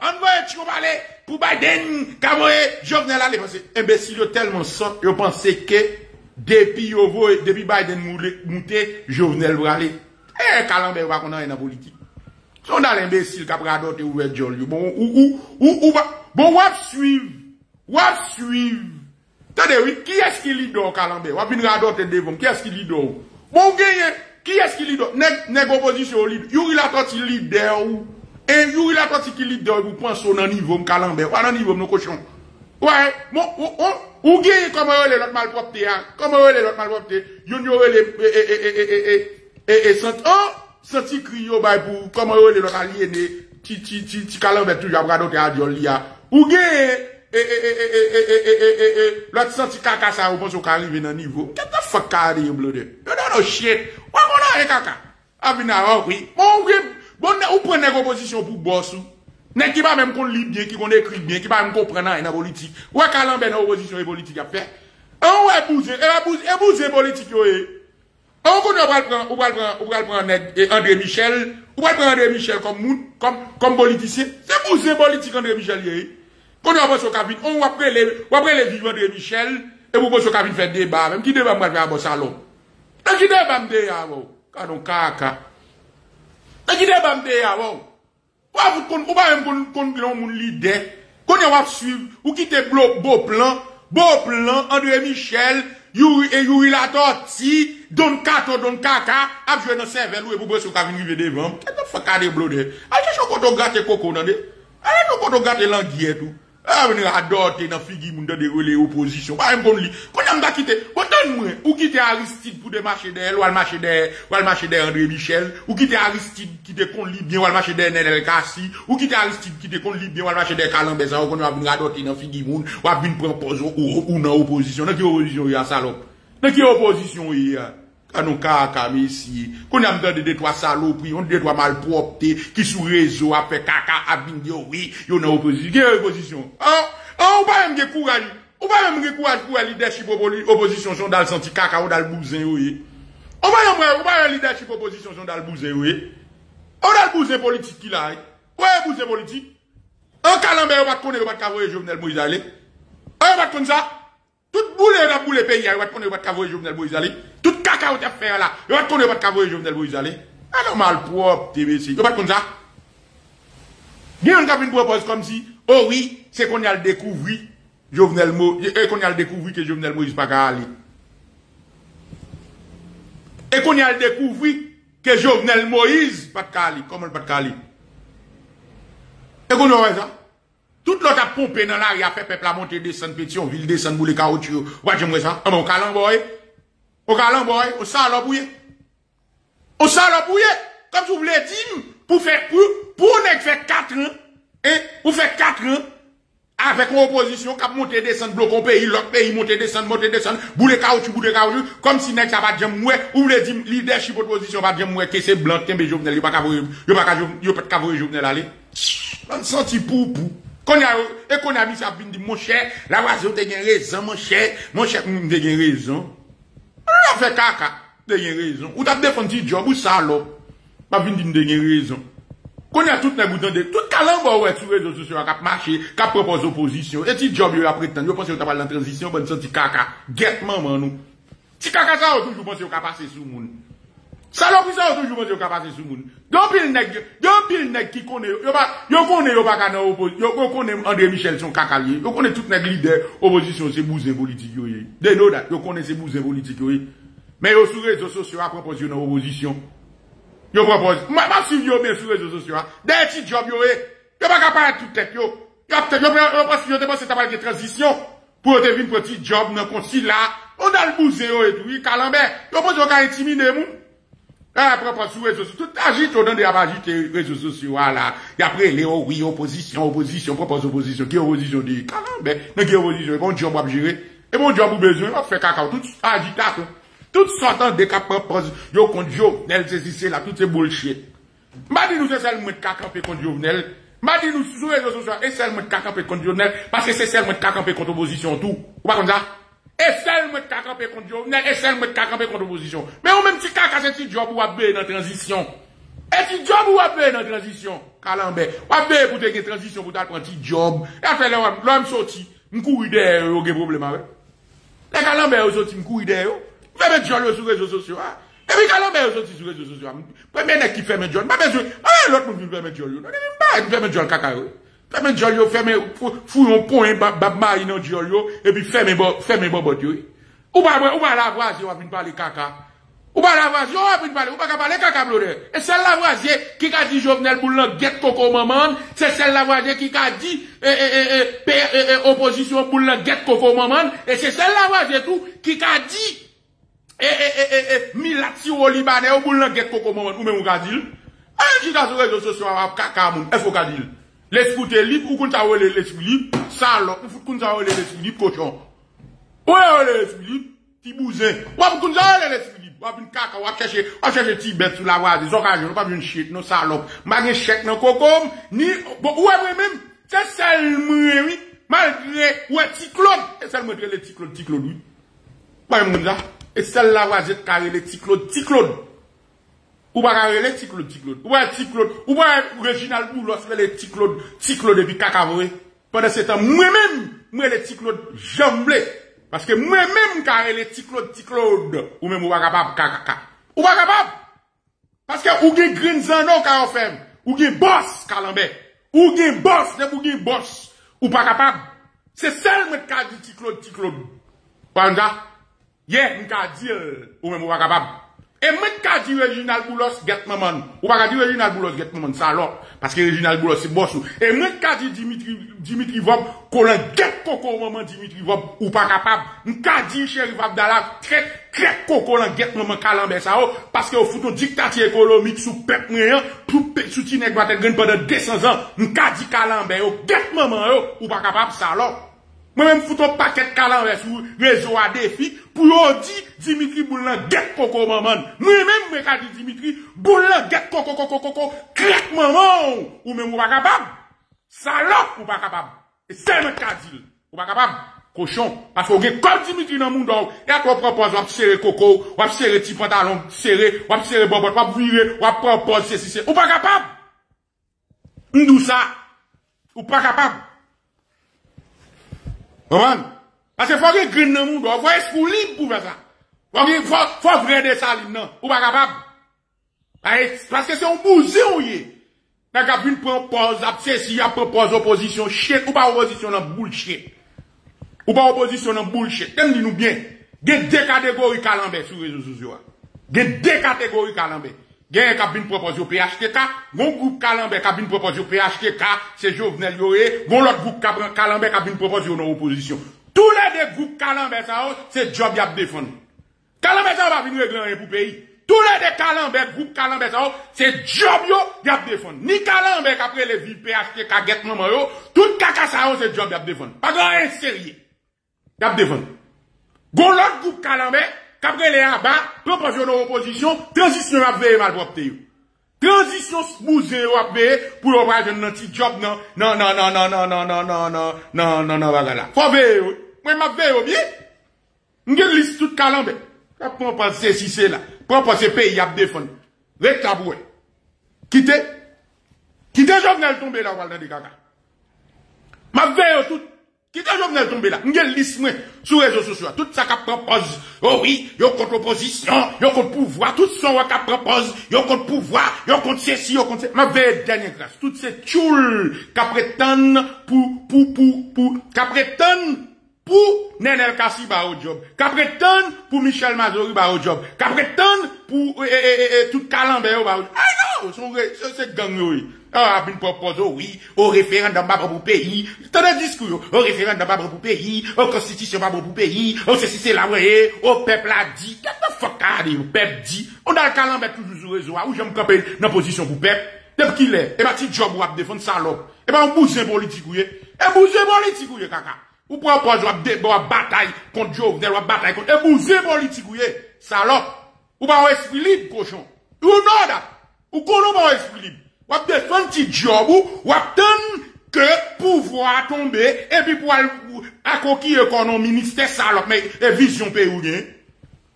on voyait sur aller pour Biden, quand Jovenel aller, parce que imbécile, tellement sort, je pensais que, depuis, depuis Biden mouté, Jovenel va aller. Eh, Calambé va qu'on a une politique. Si on a l'imbécile qui a pris ouvert John, bon, ou, ou, ou, ou, bon, wap suivre, wap suivre. Attendez, oui, qui est-ce qui lit dans Calambé? Wap une radote devant, qui est-ce qui lit dans? Bon, gagne, qui est-ce qui lit dans? Nèg opposition lit, Yuri la toti leader ou, En yuri la tati ki lide ou panso nan nivou m kalanbe, ou nan nivou m nou koshon. Ouè, ou genye kome ou le lot malpropte ya, kome ou le lot malpropte, yon yo le e senti, oh, senti kri yo bay pou, kome ou le lot aliene, ti kalanbe toujab gado te adyon li ya. Ou genye, lot senti kaka sa ou panso karive nan nivou, get the fuck kari yon blode. Yon nan nou shit, wakon nan e kaka. Avina wakwi, moun genye, Bon, ou pren nèk oposisyon pou bòs ou? Nèk ki ba mèm kon li bie, ki kon ekri bie, ki ba mèm kon pren nan ena politik. Ou e ak alan bè nan oposisyon e politik a fè. An ou e bouze, e bouze e politik yo e. An ou kon ou pral pran, ou pral pran, ou pral pran nèk e André Michel, ou pral pran André Michel kom moun, kom, kom politisyen. Se bouze politik André Michel ye e. Kon ou apos yo kabin, ou apre le, ou apre le vivan André Michel, e pou apos yo kabin fè deba, mèm ki deba mwen fè a bo salon. An ki deba mde ya bo, kanon kaka. E gide bam de ya waw. Kwa vout kon, ou ba yon kon, kon glon moun lide, kon yon wap suiv, ou kite blok bo plan, bo plan, André Michel, Yuri, e Yuri Lator, si, Don Kato, Don Kaka, ap jwe nan sevel ou e pou bwe sou kavin rive devan. Ket nan faka de blode. A jè chou koto gate koko nan de. A jè chou koto gate langye tou. A mwen adote nan figi moun de de rele oposisyon. Ba yon kon li. Kon yon da kite. Boten mwen. Ou kite Aristide pou de mache de el. Ou al mache de, al mache de André Michel. Ou kite Aristide kite kon li bien. Ou al mache de Nenel Kassi. Ou kite Aristide kite kon li bien. Ou al mache de Kalan Bezan. Ou kon yon abin adote nan figi moun. Ou abin pren pozo ou, ou nan oposisyon. Nan ki oposisyon yon salop. Nan ki oposisyon yon. A? Quand on caca, ici, qu'on a besoin de deux, trois saloperies, on deux, trois malpropretés, qui sous réseau, a fait caca, a bien dit, oui, y a opposition. Opposition? Ah, ah, on pas même courage. On pas même courage pour un leadership opposition, sont dans le senti caca ou dans le bousin, oui. On pas même, on pas un leadership opposition, sont dans le bousin, oui. On a le bousin politique qui là, ouais, bousin politique. Un calambé, on va connaître, on va cavoyer Jovenel Moïse aller. On va connaître ça. Tout boule, on va boule pays, on va connaître, on va cavoyer Jovenel Moïse aller. Tout caca ou t'as fait là. Yo va connaître votre cavoyer Jovenel Moïse aller. Alors mal propre TBC. Yo pas comme ça? Bien on capine propose comme si oh oui, c'est qu'on a le découvert Jovenel Moïse et qu'on a le découvert que Jovenel Moïse pas aller. Et qu'on a le découvert que Jovenel Moïse pas aller. Comment pas aller? Et qu'on a ça? Tout l'autre a pompé dans l'arrière, a fait peuple à monter, descendre, pétion, ville, descendre, boule, caoutchouc. Ouais, j'aimerais ça. Ah bon, calamboy. Au calamboy, au salopouillé. Au salopouillé. Comme vous voulez dire, pour faire, pour, pour faire 4 ans, et pour faire 4 ans, avec opposition qui a monté descendre bloquer pays l'autre pays monter descendre monter descendre bouler caoutchouc bouler caoutchouc comme si nèg ça pas de moué ou voulez dire leadership opposition pas de moué que c'est blanc tembe jovenel il pas capable il pas capable il pas capable jovenel aller on senti pour pour? Qu'on a et qu'on a mis ça vinn mon cher la voisin te gain raison mon cher mon cher te gain raison Ou fe kaka, te gen rezon. Ou tap defon ti job, ou sa salop. Pa vin din gen rezon. Kon ya tout negoutan de, tout kalan ba ou et sou rezo sosyo a kap mache, kap propose oposisyon. E ti job yo apre tan, yo pense yo tapal nan transisyon, bon son ti kaka. Getman man nou. Ti kaka sa ou toujou pense yo kapase sou moun. Salopri sa yo toujou pense yo kapase sou moun. Don pil nek, don pil nek ki kone yo, yo kone yo oposisyon, yo André Michel son kakalye, yo kone tout nek lider oposisyon se bouzen politik yo ye. They know that, yo kone se bouzen politik yo ye. Men yo sou rezo sosyo apropose yo nan oposisyon. Yo propose, ma si yo ben sou rezo sosyo a, job yo yo tout tek yo, yo pres yo te pose tabal ke transisyon, pou yo job nan konsi on dal bouze yo etou, yi kalanbe, yo pose yo ka intimine moun, e propose sou rezo sosyo, tout agite yo dan de avagite rezo sosyo a la, y apre le o, oui, oposisyon, oposisyon, propose oposisyon, ki oposisyon di, kalanbe, nan ki oposisyon, e bon job wap jire, e bon job wap bezwen, wap fe kakao, tout agite ato, Tout sortant de propose yo kont Jovenel se la, tout se bullshit. Mba di nou se sel mwen kakampe kont Jovenel, mba di nou sou rezo sosyo, e sel mwen kakampe kont Jovenel, paske se sel mwen kakampe kont oposisyon tou. Ou pa kon sa? E sel mwen kakampe kont Jovenel, e sel mwen kakampe kont oposisyon. Men ou men ti kakase ti job ou wap be nan transisyon. E ti job ou wap be nan transisyon. Kalanbe, wap be pou te gen transisyon pou tal pran ti job. E apre lè wap, lò m soti, m kou ide yo gen problema we. Le kalanbe yo soti, m kou ide yo. Fèmè djol yo sou rezo sosyo a. E mi kalan mè yo soti sou rezo sosyo a. Pèmè nè ki fèmè djol. Mè mè zwe. A, lòt moun vin fèmè djol yo. Nè mè mè fèmè djol kaka yo. Fèmè diol yo, fèmè, fou yon pon yon bab ma yon diol yo, epi fèmè bo, fèmè bo bot yo. Ou ba, ou ba la vwaz yo apin pale kaka. Ou ba la vwaz yo apin pale, ou ba ka pale kaka blode. E sel la vwaz ki ka di Jovenel Boulan get koko maman, se sel la vwaz ki ka di, e, eh, e, eh, e, eh, e, pe, e, e, oposisyon Boulan get koko maman, e se sel la vwaz tou, ki ka di, e, e, e, e, e, mi lati ou libanè ou Boulan get koko maman, ou men ou ka dil. An di sou rezo sosyo ap kaka moun, e fo ka dil. L'espoute lip, ou kon ta wè lè l'espoute lip, salop, ou kon ta wè lè l'espoute lip, kochon. Ou wè wè lè l'espoute lip, ti bouzen. Wap kon ta wè lè l'espoute lip, wap yon kaka, wap chèche, wap chèche ti bet sou la wade, zokajon, wap yon chèk, nou salop. Magen chèk nan kokom, ni, bon, ou wè mwen mèm, se sel mwen, wè, malgré, ou wè ti klod, e sel mwen tre le ti klod, ti klod, oui. Wè mwen mwen da, e sel la wade, kare le ti klod, ti klod. Ou ba kare le tiklod, tiklod. Ou ba tiklod, ou ba Reginald Boulos le tiklod, tiklod epi kakavwe. Pwede se tan mwen men, mwen le tiklod jamble. Paske mwen men kare le tiklod, tiklod. Ou men mou wakabab kakaka. Ou wakabab. Paske ou gen grin zanon ka ofem. Ou gen boss kalanbe. Ou gen boss, ne gen boss. Ou wakabab. Se sel mwen kare di tiklod, tiklod. Pwanda. Ye, mwen ka di ou men mwen wakabab. E mwen ka di Reginald Boulos get maman. Ou baka di Reginald Boulos get maman, sa lò. Paske Reginald Boulos se bossou. E mwen ka di Dimitri Vob, kolan get koko maman Dimitri Vob, ou pa kapab. Mwen ka di Cheri Vabdala, krek, krek koko lan get maman kalanbe sa o. Paske ou fouton diktati ekolomik sou pep mwen yo, sou ti nek baten gen pwede 200 an. Mwen ka di kalanbe yo, get maman yo, ou pa kapab, sa lò. Mwen mwen fouton paket kalanbe sou rezo a defi, pou yo di Dimitri Boulan get koko maman. Mwen men mwen ka di Dimitri Boulan get koko koko koko krek maman ou men mwen pa kapab. Salop ou pa kapab. E semen ka di ou pa kapab. Koshon, paske ou gen kol Dimitri nan moun do e ak wap propoz wap sere koko, wap sere ti pantalon, sere, wap sere bobot, wap vire, wap propoz se si se. Ou pa kapab. Ndou sa, ou pa kapab. Maman, Ase fwa gen grin nan moun do, fwa espou lib pou ve sa. Fwa e, vre de salin nan, ou pa kapab. E, paske se yon bouze ou ye. Nan kap vin propose, ap se si ap propose oposisyon, chet, ou pa oposisyon nan bullshit. Ou pa oposisyon nan bullshit. Tem di nou bien, gen de kategori kalanbe sou rezo souzyo. Gen de kategori kalanbe. Gen e kap vin propose yo PHTK, gon group kalanbe kap vin propose yo PHTK, se jo vnen yo e, gon lot group kalanbe kap vin propose yo nan oposisyon. Tou le de group kalanbe sa yo, se job yap defon. Kalanbe sa yo pa vin reglan yon pou peyi. Tou le de kalanbe, group kalanbe sa yo, se job yo yap defon. Ni kalanbe kapre le vil PHTK get noman yo, tout sa yo se job yap defon. Pa gwa en serye. Yap defon. Gon lot group kalanbe, Kapre le a ba, propos yo nou oposisyon, transisyon ap veye malpropte yo. Transition bouze ou ap veye pou yo wajen nan ti job nan, nan nan nan nan nan nan nan nan nan nan nan nan waga la. Fò veye ou, mwen map veye ou biye. Mwen list tout kalanbe. Kap mwen panse si se la. Mwen panse pe yap defon. Rek tabouwe. Kite. Kite jovenel tombe la wal nan di kaka. Map veye ou tout. Quittez Jovenel tomber là? Nous liste sur les réseaux sociaux. Tout ça qui propose. Oh oui, yo contre opposition, yo contre pouvoir. Tout ça qui propose. Yo contre pouvoir, yo contre ceci, yo contre ceci. Ma veille dernière grâce. tout ces tchoules qui prétendent pour, pour, pour, pour, qui prétendent pour Nenel Kassi ba au job, qui prétendent pour Michel Mazori ba au job, qui prétendent pour, eh, eh, eh, eh tout Calambert ba au job. Ah non, c'est gang, oui. Ah, bin proposo, oui, au référendum pas pour pays. T'en as discours, au référendum pas pour pays, au constitution pas pour pays, au ceci c'est la voyez, au peuple a dit, what the fuck a dit, au peuple dit, on a le calendrier toujours sur réseau, où j'aime camper dans position pour peuple. Depuis qu'il est, eh et bah, petit job ou à défendre salope. Et eh bah, un bousin politique, oui. Un bousin politique, oui, caca. Ou propose ou bon, à bataille contre Jovenel, ou à bataille contre, un bousin politique, oui, salope. Ou bah, on esprit libre, cochon. Ou non, ou qu'on pas esprit libre. Wap defon ti job ou, wap ten ke pouvoi tombe, epi pou al akoki ekonon minister salop, me e vizyon pe ou gen,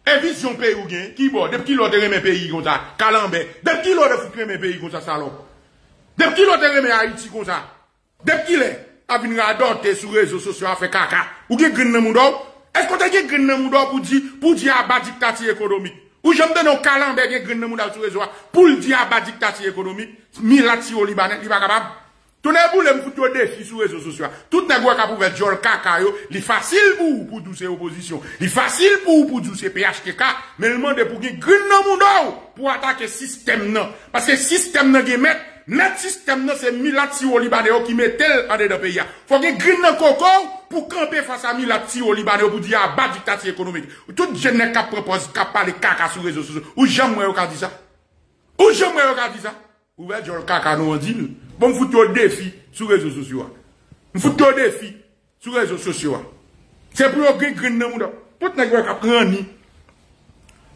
e vizyon pe ou gen, ki bo, dep ki lo de reme peyi kon sa, kalanbe, dep ki lo de fukre me peyi kon sa salop, dep ki lo de reme Haiti kon sa, dep ki avin sou rezo sosyo a fe kaka, ou gen gren nan moudou, eskote gen gren nan moudou pou di, pou di aba diktati ekonomik, ou j'aime donner un calendrier bien green moun sur réseau pour le dire à bas dictature économique, milati au Libanais, il pas capable. Tout n'est pas le foutre défi sur les réseaux sociaux. Tout n'est pas capable de jol kaka yo, il facile pour pour doucer opposition. Il facile pour pour doucer PHTK, mais le monde pour qui green moun pour attaquer le système non. Parce que le système non qui Met sistem nan se milat si ou libanè ou ki metel anè de peyi ya. Fò gen grin nan koko pou kampe fasa milat si ou libanè ou pou di ya ba diktati ekonomik. Tout jenè kap propos, kap pale kaka sou rezo sou. Ou jam mwen yo ka di sa? Ou jam mwen yo ka di sa? Ou ve jol kaka nou an di nou? Bon mfout yo defi sou rezo sou sou an. Mfout yo defi sou rezo sou sou an. Se pou yo gen grin nan moun da. Tout nan gwen kap rani. ni.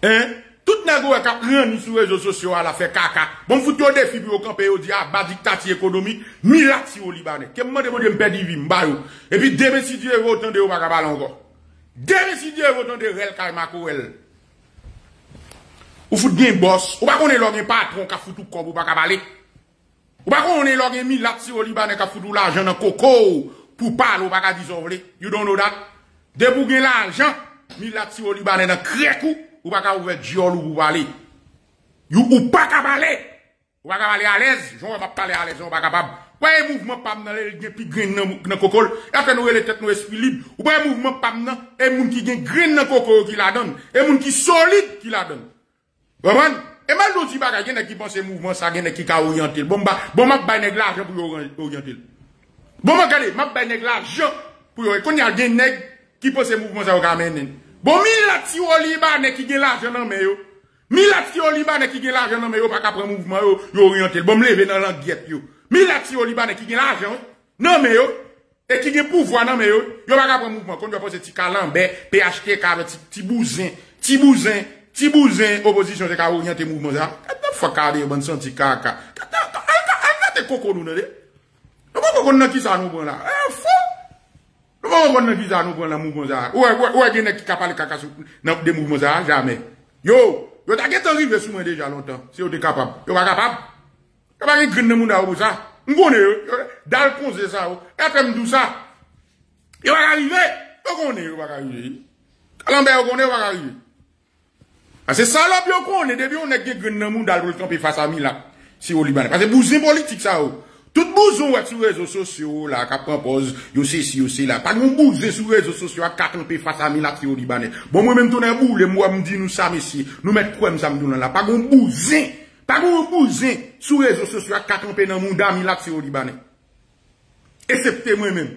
Hein? Tout nègre qui rentre sur les réseaux sociaux à la fait caca. Bon, vous tout défi pour camper, vous dites, ah, bah, dictatie économique, mirati au Libanais. Qu'est-ce que je demande de me perdre vie, m'barou. Et puis, demain, si Dieu veut, attendez, vous va pas encore. Demain, si Dieu veut, attendez, rel, kaima, kourel. Ou fout bien boss, ou pas qu'on est l'orgue patron qui fout tout corps, ou pas qu'à parler. Ou pas qu'on est l'orgue milati au Libanais qui fout tout l'argent dans coco, pour parler, ou pas qu'à dissolver. You don't know that. Debougez l'argent, milati au Libanais dans crécou. ou pas ouvert diol ou pour aller. Ou pas capable aller. Ou pas capable aller à l'aise. Je vais pas parler à l'aise, on pas capable. Ouais, mouvement pam nan le gen pi grain nan nan kokol, après nous les tête nous esprit libre. Ou pas mouvement pam nan et moun qui gen grain nan kokol qui la donne, et moun qui solide qui la donne. Vraiment et mal nous dit bagay, qui pense mouvement ça, gen qui ka orienter. Bon ba, bon m'a bay nèg l'argent pour orienter. Bon m'a regardez, m'a bay nèg l'argent pour y a gen nèg qui pense mouvement ça au cameroun. Bon, milat si yo libanè ki gen l'ajen nan men yo. Milat si yo libanè ki gen l'ajen nan men yo, pa kapre mouvman yo, yo orientel. Bon, mleve nan lan gyet yo. Milat si yo libanè ki gen l'ajen nan men yo, e ki gen pouvwa nan men yo, yo pa kapre mouvman. Kon yo pose ti kalanbe, PHK kare, ti, ti bouzin, ti bouzin, ti bouzin, oposisyon se ka orientel mouvman za. Kata fokade yo ban santi kaka. Kata, kata, kata, kata te koko nou nan de. Yo kon koko nou nan ki sa nou bon la. Eh, e, fok. Nou kon kon nan ki sa nou bon la mouvment sa. Ou e gen ek ki kapale kaka sou nan de mouvment sa, jamen. Yo, yo ta get orive soumen deja lontan. Se yo te kapab. Yo pa kapab. Yo pa gen grin nan moun da ou sa. Ngone yo, dal konze sa ou. E apem dou sa. Yo pa karive. Yo konen yo pa karive. Kalanbe yo konen yo pa karive. Se salop yo kon, e debi yo nek gen gen nan moun dal volkan pe fasa mi la, si yo libanè. Pase bouzin politik sa ou. Tout bouzon wè sou rezo sosyo la, ka propose, yo se si, yo se la. Pan yon bouze sou rezo sosyo a katonpe fasa mi la triyo libanè. Bon mwen mèm tonè boule, mwen mdi nou sa mesi, nou mèt kouèm sa mdounan la. Pan yon bouze, pan yon bouze sou rezo sosyo a katonpe nan moun dami la triyo libanè. Esepte mwen mèm.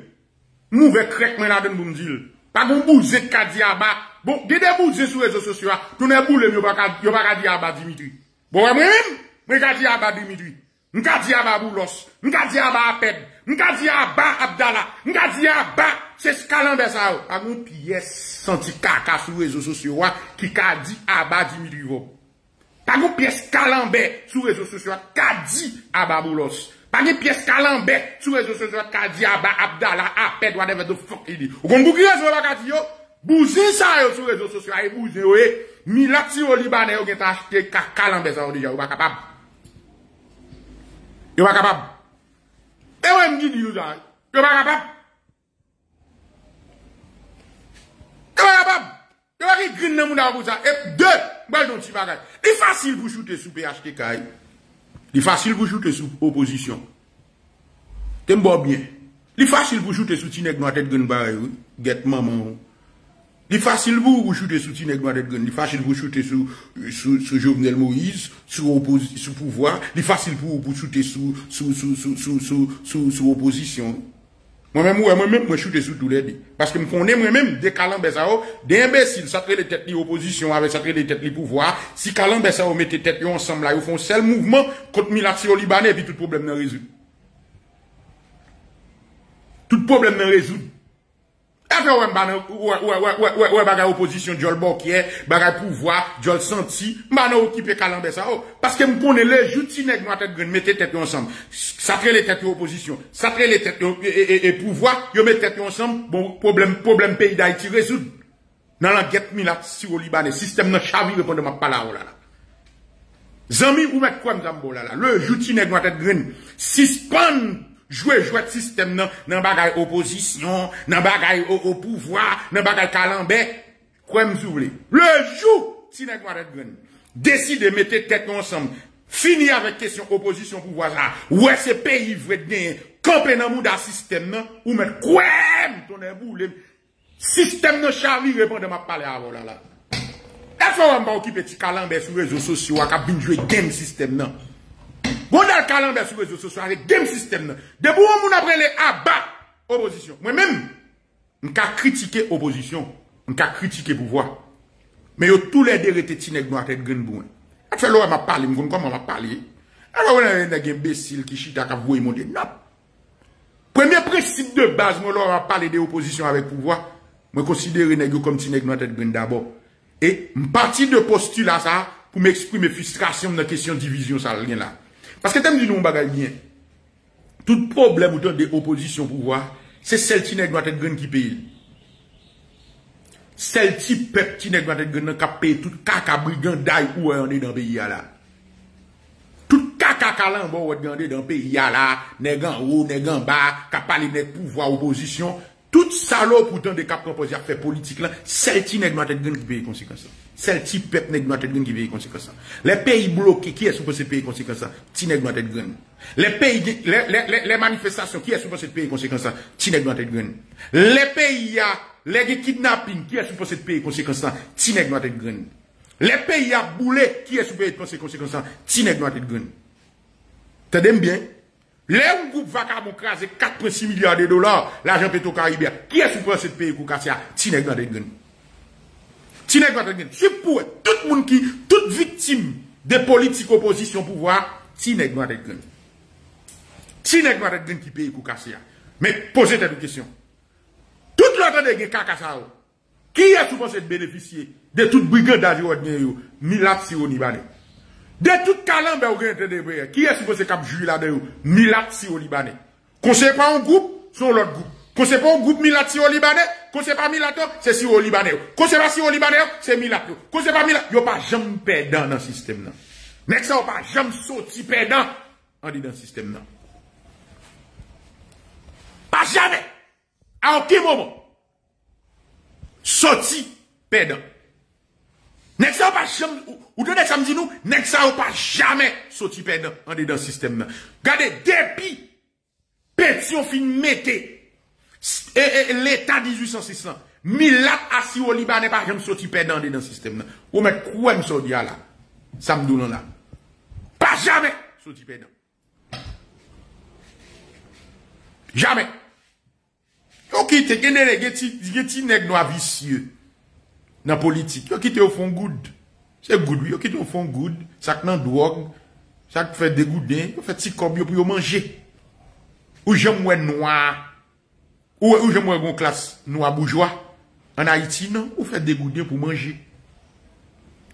Mwen vè krek mwen aden mwen mdil. Pan yon bouze ka diaba. Bon, gede bouze sou rezo sosyo a, tonè boule mwen yo baka diaba Dimitri. Bon mwen mèm, mwen ka diaba Dimitri. Mka diya ba Boulos, mka diya ba Aped, mka diya ba Abdallah, mka diya ba se skalan be sa ou. Agon piyes santi kaka sou rezo sosyo wa ki ka di aba Dimitri Vop. Agon piyes skalan be sou rezo sosyo wa ka di aba Boulos. Agon piyes skalan be sou rezo sosyo wa ka di aba Abdallah, Aped, whatever the fuck ili. Ogon bouki rezo la kati yo, bouzin sa yo sou rezo sosyo wa e bouzin yo e. Mi lati yo libanen yo gen ta achete kaka lan be sa ou di ya ou ba kapab. Yo pa kapab. E wè mdi di yo jan. Yo pa kapab. Yo pa kapab. Yo pa ki grin nan moun avou sa. E de, bel don ti bagay. Li fasil pou choute sou PHTK. Li fasil pou choute sou oposisyon. Tem bo bien. Li fasil pou choute sou ti nek nou atet grin bagay. Get maman ou. Li fasil pou choute sou tinek nou atet gen. Li fasil pou choute sou Jovenel Moïse. Sou pouvoi. Li fasil pou choute sou oposisyon. Mwen mwen mwen mwen mwen choute sou tou lè di. Paske mwen konen mwen mwen de kalan besa ou, de imbesil, satre le tet li oposisyon ave satre le pouvoi, si kalan besa ou mette tet yo ansam la, yo fon sel mouvment kont milaksyon libanè, pi tout problem nan rezoun. Tout problem nan rezoun. Afe bagay oposisyon jol bokye, bagay pouvoi, jol senti, mba nan okipe kalan besa ou. Paske m le, jouti nek nou atet gren, mette tet yo ansam. Satre le tet yo oposisyon, satre le tet yo e pouvoi, yo mette tet yo ansam, bon problem peyi da iti rezoun. Nan la get mi la si ou libanè, sistem nan chavi reponde ma pala la. Zami ou met kwa m zambo la le jouti nek nou atet gren, sispan... Jouè jouè sistem nan, nan bagay oposisyon, nan bagay opouvoi, nan bagay kalanbe, kwen msou vle. Le jou, ti nèk maret gwen, deside mette tèt nou ansam, fini avèk kesyon oposisyon pouvoi la, wè se peyi vwèd gen, kampe nan mou da sistem nan, ou men kwen tonè bou lèm, sistem nan chavi reponde ma pale avò la la. E fò wè mba okipe ti kalanbe sou rezo sosyo ak ap binjwe gen sistem nan. Bon dal kalanbe sou rezo sosyo ane dem sistem nan. Debou an moun apre le aba oposisyon. Mwen men, mwen ka kritike oposisyon. Mwen ka kritike pouvoi. Men yo tou le derete ti nek nou atet gen bouen. At fe lo a ma mwen kon kon man ma pali. A la wè nan yon gen besil ki chita ka vou yon de nap. Premye presip de a ma pali de oposisyon avek pouvoi. Mwen konsidere nek yo kom ti nek nou atet gen dabo. E m pati de postula sa pou m eksprime frustrasyon nan kesyon divizyon sa lgen la. Paske tem di nou m bagay bien, tout problem ou ton de oposisyon pou vwa, se sel ti nek nou atet gen ki peyi. Sel ti pep ti nek nou atet gen nan ka peyi, tout kaka briganday ou an de dan peyi ya la. Tout kaka kalan bo ou an de dan peyi ya la, negan ou, negan ba, ka pali nek pou vwa oposisyon, tout salop ou ton de kap kompozi a fe politik lan, sel ti nek nou atet gen ki peyi konsekansan. Sel ti pep nek nou atet gen ki veye konsekansan. Le peyi bloke, ki e soupe se peyi konsekansan? Ti nek nou atet gen. Le manifestasyon, ki e soupe se peyi konsekansan? Ti nek nou atet gen. Le peyi ya, le ge kidnapping, ki e soupe se peyi konsekansan? Ti nek nou atet gen. Le peyi ya boule, ki e soupe se peyi konsekansan? Ti gen. Te dem bien? Le goup vaka mou krasi 4.6 milyard de dolar, la jen peto karibia, ki e soupe se peyi koukasya? Ti nek nou atet gen. Ti nek nou atet gen, si pou e, tout moun ki, tout vitim de politik oposisyon pou vwa, ti nek nou atet gen. Ti nek nou atet gen ki peyi kou kase ya. Me pose te dou kesyon. Tout loutan de gen kakasa ou, ki yè sou pon se beneficye de tout brigandaj ou adnye yo, milat si ou nibane. De tout kalan be ou gen te debreye, ki yè sou pon se kap juilade yo, milat si ou nibane. Konse pa ou goup, son lot goup. Konse pa ou goup milat si ou nibane, Konse pa milato, se si ou libanè yo. Konse pa si ou libanè yo, se milato. Konse pa milato, yo pa jam pedan nan sistem nan. Nek sa yo pa jam soti pedan an di nan sistem nan. Pa jame, a oki momo, soti pedan. Nek sa yo pa jam, ou de nek sa mdi nou, nek sa yo pa jame soti pedan an nan nan. Gade depi, peti yo fin mette, E, e l'Etat 1806 Milat asi ou liban E pa jem soti de nan nan Ou men kwen sou diya la Samdou nan la Pa jame soti Yo kite genere Geti avisye Nan politik Yo kite ou fon goud Yo kite ou fon goud Sak nan dwog Sak fè degouden Yo fè ti kob yo pou yo manje Ou jem mwen noa Ou e ou jen mwen goun klas nou a boujwa, an Haiti nan, ou fè degouden pou manje.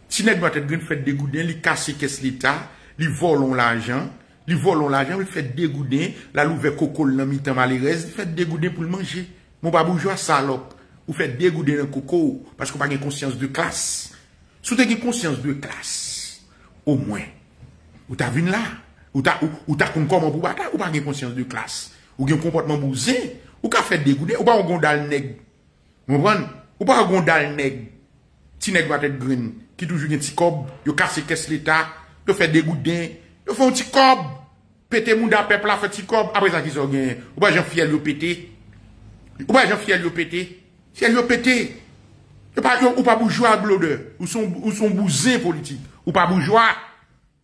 ti nèg doit être fait dégoudin, li casser caisse l'état, li volons l'argent, li volons l'argent, il fait dégoudin, la louve coco nan mitan malheureuse, il fait dégoudin pour le manger. Mon pas bourgeois salope, ou fait dégoudin dans coco parce qu'on pas une conscience de classe. Si vous avez conscience de classe, au moins, ou t'as vu là, ou t'as ou, comment pour bataille, ou pas une conscience de classe, ou un comportement bousé, ou qu'a fait dégoudin, ou pas un gondal nèg. Vous comprenez? Ou pas un gondal nèg. Ti être green, qui toujours un petit cob, yo casse caisse l'état, yo fait dégoudin, yo fait un petit cob, pété moun da peuple là fait petit cob, après ça qui sont gain? Ou pas j'en fiel yo pété? Ou pas j'en fiel yo pété? Fiel yo pété. Ou pas, ou pas bourgeois blodeur, ou ou son bousin politique, ou pas bourgeois.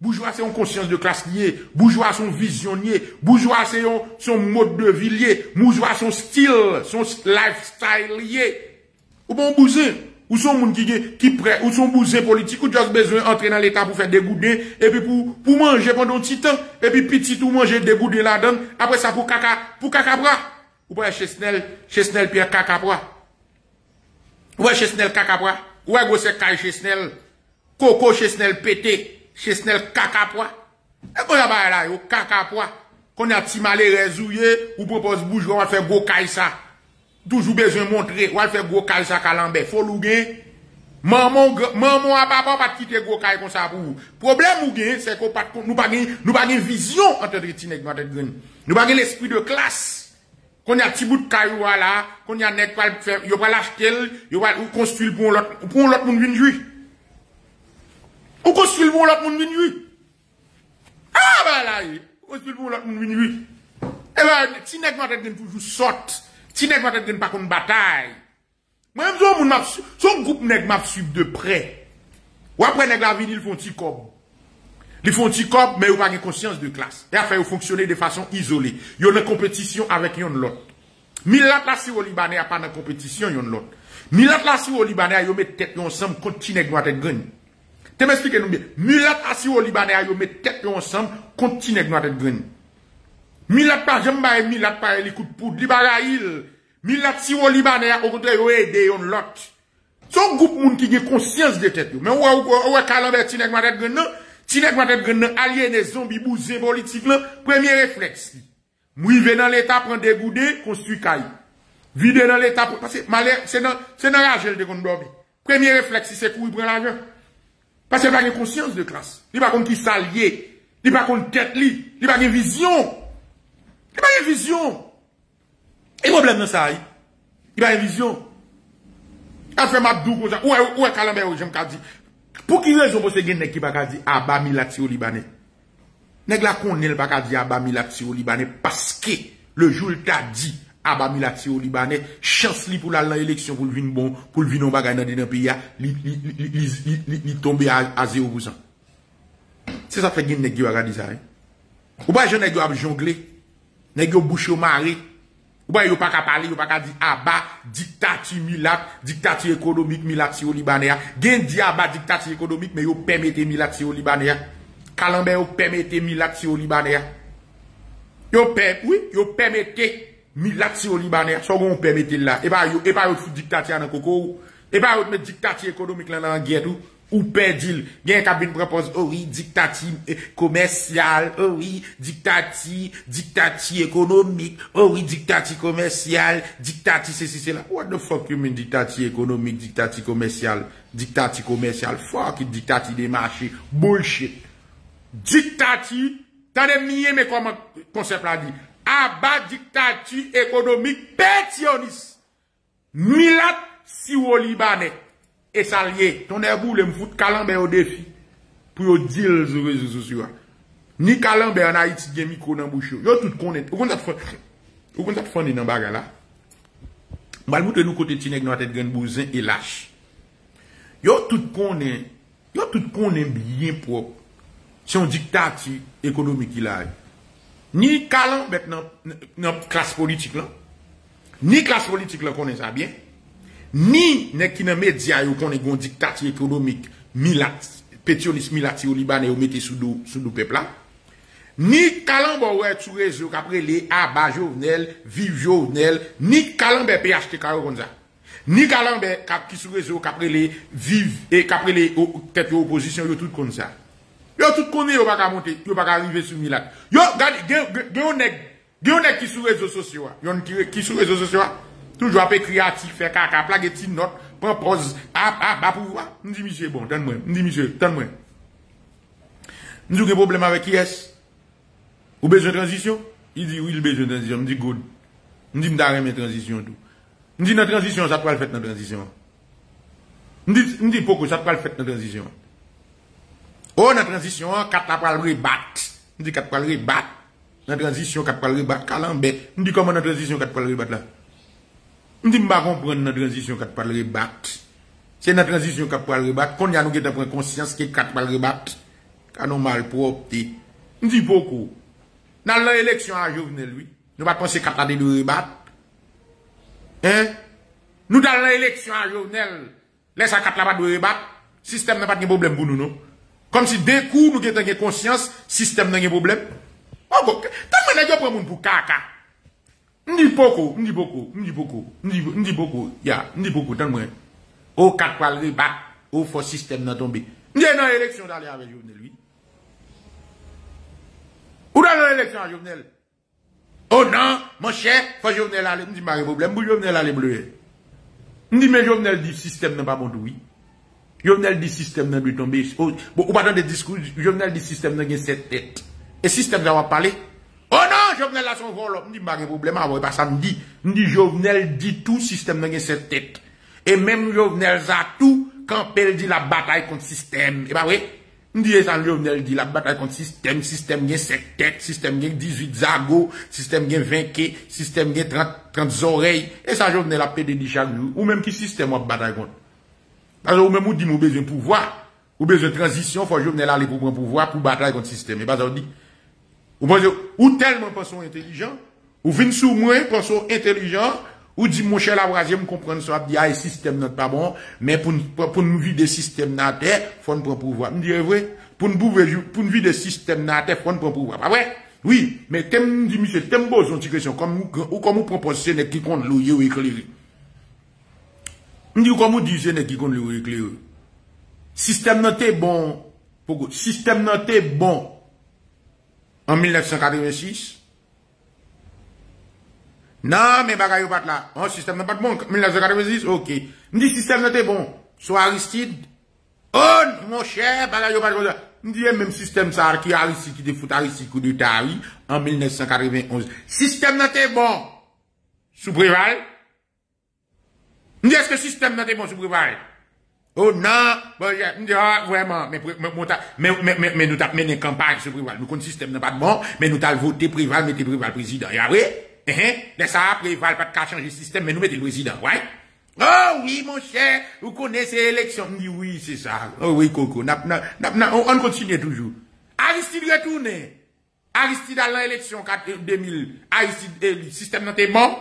Bourgeois, c'est une conscience de classe liée. Bourgeois, son visionnier. Bourgeois, c'est son mode de vie lié. Bourgeois, son style, son lifestyle lié. Ou bon bousin. Ou son monde qui, qui prêt, ou son bousin politique, ou juste besoin d'entrer dans l'état pour faire des goudins, et puis pour, pour manger pendant un petit temps, et puis petit tout manger des goudins là-dedans, après ça pour caca, pour caca bras. Ou pas chez Snell Pierre caca bras. Ouè chesnel kakapwa, ouè gose kaj chesnel, koko chesnel pete, chesnel kakapwa. E kon yaba la yo, kakapwa, kon ya ti male rezouye, ou propos bouj, wè fè go kaj sa. Toujou bezwen montre, wè fè go kaj sa kalanbe, fol ou gen. Maman, maman apapa pat kite go kaj kon sa pou. Problem ou gen, se kon pat kon, nou bagen, nou bagen vizyon an te dritineg, an te drin. Nou bagen l'esprit de klas. Qu'on y a petit bout de caillou là, qu'on y a net pas faire, yo pas l'acheter, yo va construire pour l'autre pour l'autre monde vinn jouir. Ou construire pour l'autre monde vinn jouir. Ah bah là, construire pour l'autre monde vinn jouir. Eh ben ti nèg va tête toujours sorte. Ti nèg va tête pas contre bataille. Moi même son monde son groupe nèg m'a de près. Ou après nèg la vie ils font petit cob. Ils font cop, mais ils n'ont pas de conscience de classe. Et après, ils fonctionner de façon isolée. Ils ont une compétition avec l'autre. Milat la si au Libanais pas de compétition yon l'autre. Milat la si au Libanais, ils mettent tête ensemble Tineg noir tête graine. Tu m'expliques nous bien. Milat la si au Libanais, ils mettent tête ensemble Tineg noir tête graine. Milat pas, j'aime pas Milat pas les coups de poudre, li bagaille. Milat si au Libanais, au contraire, ils aident l'autre. Son groupe moun qui a conscience de tête. Mais ouais, ouais, ouais, Calambert Tineg noir tête graine, si nèg va être allié zombies bousé politique là, premier réflexe. Mouive dans l'état prendre des goudés, construit caille. Vide dans l'état parce que c'est dans c'est dans l'argent de dormi. Premier réflexe c'est courir prendre l'argent. Parce que pas une conscience de classe. Il pas contre qui s'allier, il pas contre tête li, il pas une vision. Il pas une vision. Et problème dans ça, il pas une vision. A fait ma dou comme ça. Ouais ouais Calambert, j'aime dit. Pour qui raison pour ce nèg qui pas dit Abba Milati au Libanais Nèg la connaît pas dit Abba Milati au Libanais parce que le jour t'a dit Abba Milati au Libanais chance li pour la l'élection pour le vin bon pour le vin bagay dans le pays li li à 0%. C'est ça fait qui dire ça. Ou pas je nèg a jongler. Nèg yo bouche au Ou ba yo pa ka pale, yo pa ka di ah aba diktati milat, diktati ekonomik milat si yo libanè ya. Gen di ah aba diktati ekonomik, men yo pèmète milat si yo libanè ya. Kalanbe yo pèmète milat si yo libanè ya. Yo pèmète, oui, yo pèmète milat si yo libanè ya. So gon pèmète la. E pa yo, e pa yo fou diktati anan koko ou. E pa yo mè diktati ekonomik lan nan gèd ou. Ou pedil, gen kabin propose, ori, oh diktati eh, komersyal, ori, oh diktati, diktati ekonomik, ori, oh diktati komersyal, diktati se si se la. What the fuck you mean diktati ekonomik, diktati komersyal, diktati komersyal, fuck it, diktati de machi, bullshit. Diktati, tade miye me konsep la di, aba diktati ekonomik petionis, milat siwo libanek. e salye, ton e boule m foute kalanbe yo defi, pou yo dil zo rezo sosyo a. Ni kalanbe an a iti gen mikou nan boucho. Yo tout konen, ou kon sa te fondi nan baga la. Mbal mouten nou kote tinek nou atet gen bouzen e lache. Yo tout konen, yo tout konen biyen prop. Si yon diktati ekonomik il ay. Ni kalan bet nan, nan klas politik lan. Ni klas politik lan konen sa bien. Ni ne qui dans média yo connaît gon dictature économique milat pétioniste milati ou mettez sous dos sous dos peuple là ni calambo ouais sur réseau qu'après les aba journal vive journal ni ça ni Kalambe qui sous réseau, qui après les vive et qui après les têtes opposition, yo tout ça. Yo tout connaît, yo pas monter, yo pas arriver sur Milat. Yo, regardez, gen nèg, gen nèg qui sur réseaux sociaux, yon qui sur réseaux sociaux, toujours après créatif, faire Toujwa pe kreatif, fe kaka, plage ti not, pren poz, ap, ap, ap, pou vwa. Ndi misye, bon, tan mwen, ndi misye, tan mwen. Ndi ou gen problem avek ki es? Ou bezon transisyon? I di, ou il bezon transisyon, mdi good. Mdi mda remen transisyon tou. Mdi nan transisyon, sa pral fèt nan transisyon. Mdi, mdi poko, sa pral fèt nan transisyon. Ou nan transisyon, kat la pral rebat. Mdi kat pral rebat. Nan transisyon, kat pral rebat, kalan bet. Mdi koman nan transisyon, kat pral rebat la? Je ne comprendre dans transition, quatre le rebattre. C'est dans transition, quatre le rebattre. Quand nous avons conscience que quatre le rebattre, nous mal propre. Je dis, pourquoi? Dans l'élection à Jovenel, lui, nous pas penser qu'à de rebattre. Hein? Nous dans l'élection à Jovenel, laisse à quatre là de rebattre, système n'a pas de problème pour nous, non? Comme si d'un coup, nous avons conscience, système n'a pas de problème. Oh, bon, tant que nous avons pour caca? Ndi beaucoup, ndi beaucoup, ndi beaucoup, ndi beaucoup, ya, beaucoup, tant moi. Au quatre poils rebattre, au faux système n'a tombé. Ndi dans l'élection d'aller avec Jovenel, lui. Ou dans l'élection à Jovenel? Oh non, mon cher, faut Jovenel aller. Je dis, pas problème, pour Jovenel aller bleu. Dis, mais Jovenel dit système n'est pas bon, oui. Jovenel dit système n'a pas tomber. Oh, ou pas dans des discours, Jovenel dit système n'a pas cette tête. Et système va parler. Oh non, Jovenel a son vol. Je dis, pas problème, avant, pas ça me dit. Je dis, Jovenel dit tout, système n'a cette tête. Et même Jovenel a tout, quand elle dit la bataille contre système. Et bah oui. Ndiye san Jovenel di la bataille contre système, système gen 7 têtes, système gen 18 zago, système gen 20 ke, système gen 30, 30 oreilles. Et ça Jovenel a pédé di chaque jour. Ou même qui système a bataille contre. Parce que ou même ou dit nous besoin de pouvoir, ou besoin de transition, faut Jovenel aller pour prendre pouvoir pour bataille contre système. Et pas ça dit. Ou, ou tellement pensons intelligent, ou vin sous moi pensons intelligent, ou dit, mon cher Labrasier, me comprendre ça, dit, ah, le système n'est pas bon, mais pour, pour, nous vider le système dans la terre, faut nous pouvoir. Me vrai, pour nous, pour nous vider le système dans la terre, faut pouvoir. Pas vrai? Oui, mais thème, dit, monsieur, besoin une question, comme, ou comme vous proposez, qui compte l'eau ou éclairé. Me dit, comme vous c'est qui compte l'eau éclairé. Système n'est bon, pour, système bon, en 1986, non, mais bagay yo pas là. Un système n'est pas bon. 1996, ok. Me dit système n'est bon. Soit Aristide. Oh, mon cher, bagay yo pas là. Me dit même système ça qui Aristide qui te fout Aristide coup de Tari en 1991. Système n'est bon. Sous Préval. Me est-ce que système n'est bon sous Préval? Oh non, bon, ah, vraiment, mais, mais, mais, mais, nous t'avons mené campagne sur Préval. Nous, le système n'est pas bon, mais nous t'avons voté Préval, mettez Préval président. Et après, eh, eh, de ça après, il va pas changer le système, mais nous mettons le président, ouais? Oh oui, mon cher, vous connaissez l'élection. Oui, oui, c'est ça. Oh oui, Coco. on continue toujours. Aristide retourne. Aristide à l'élection 2000. Aristide, le système n'était bon.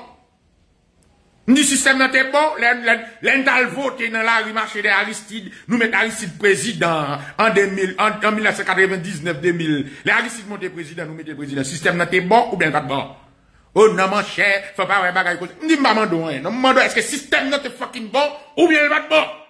Le système n'était bon. L'un voté dans la rue marché d'Aristide. Nous mettons Aristide président en 2000, en, 1999-2000. L'Aristide monté président, nous mettons président. Système n'était bon ou bien pas bon? Oh non, mon cher, faut pas avoir bagay côté. Ndi m'a mando hein. Non mando est-ce que système n'est fucking bon ou bien va bon?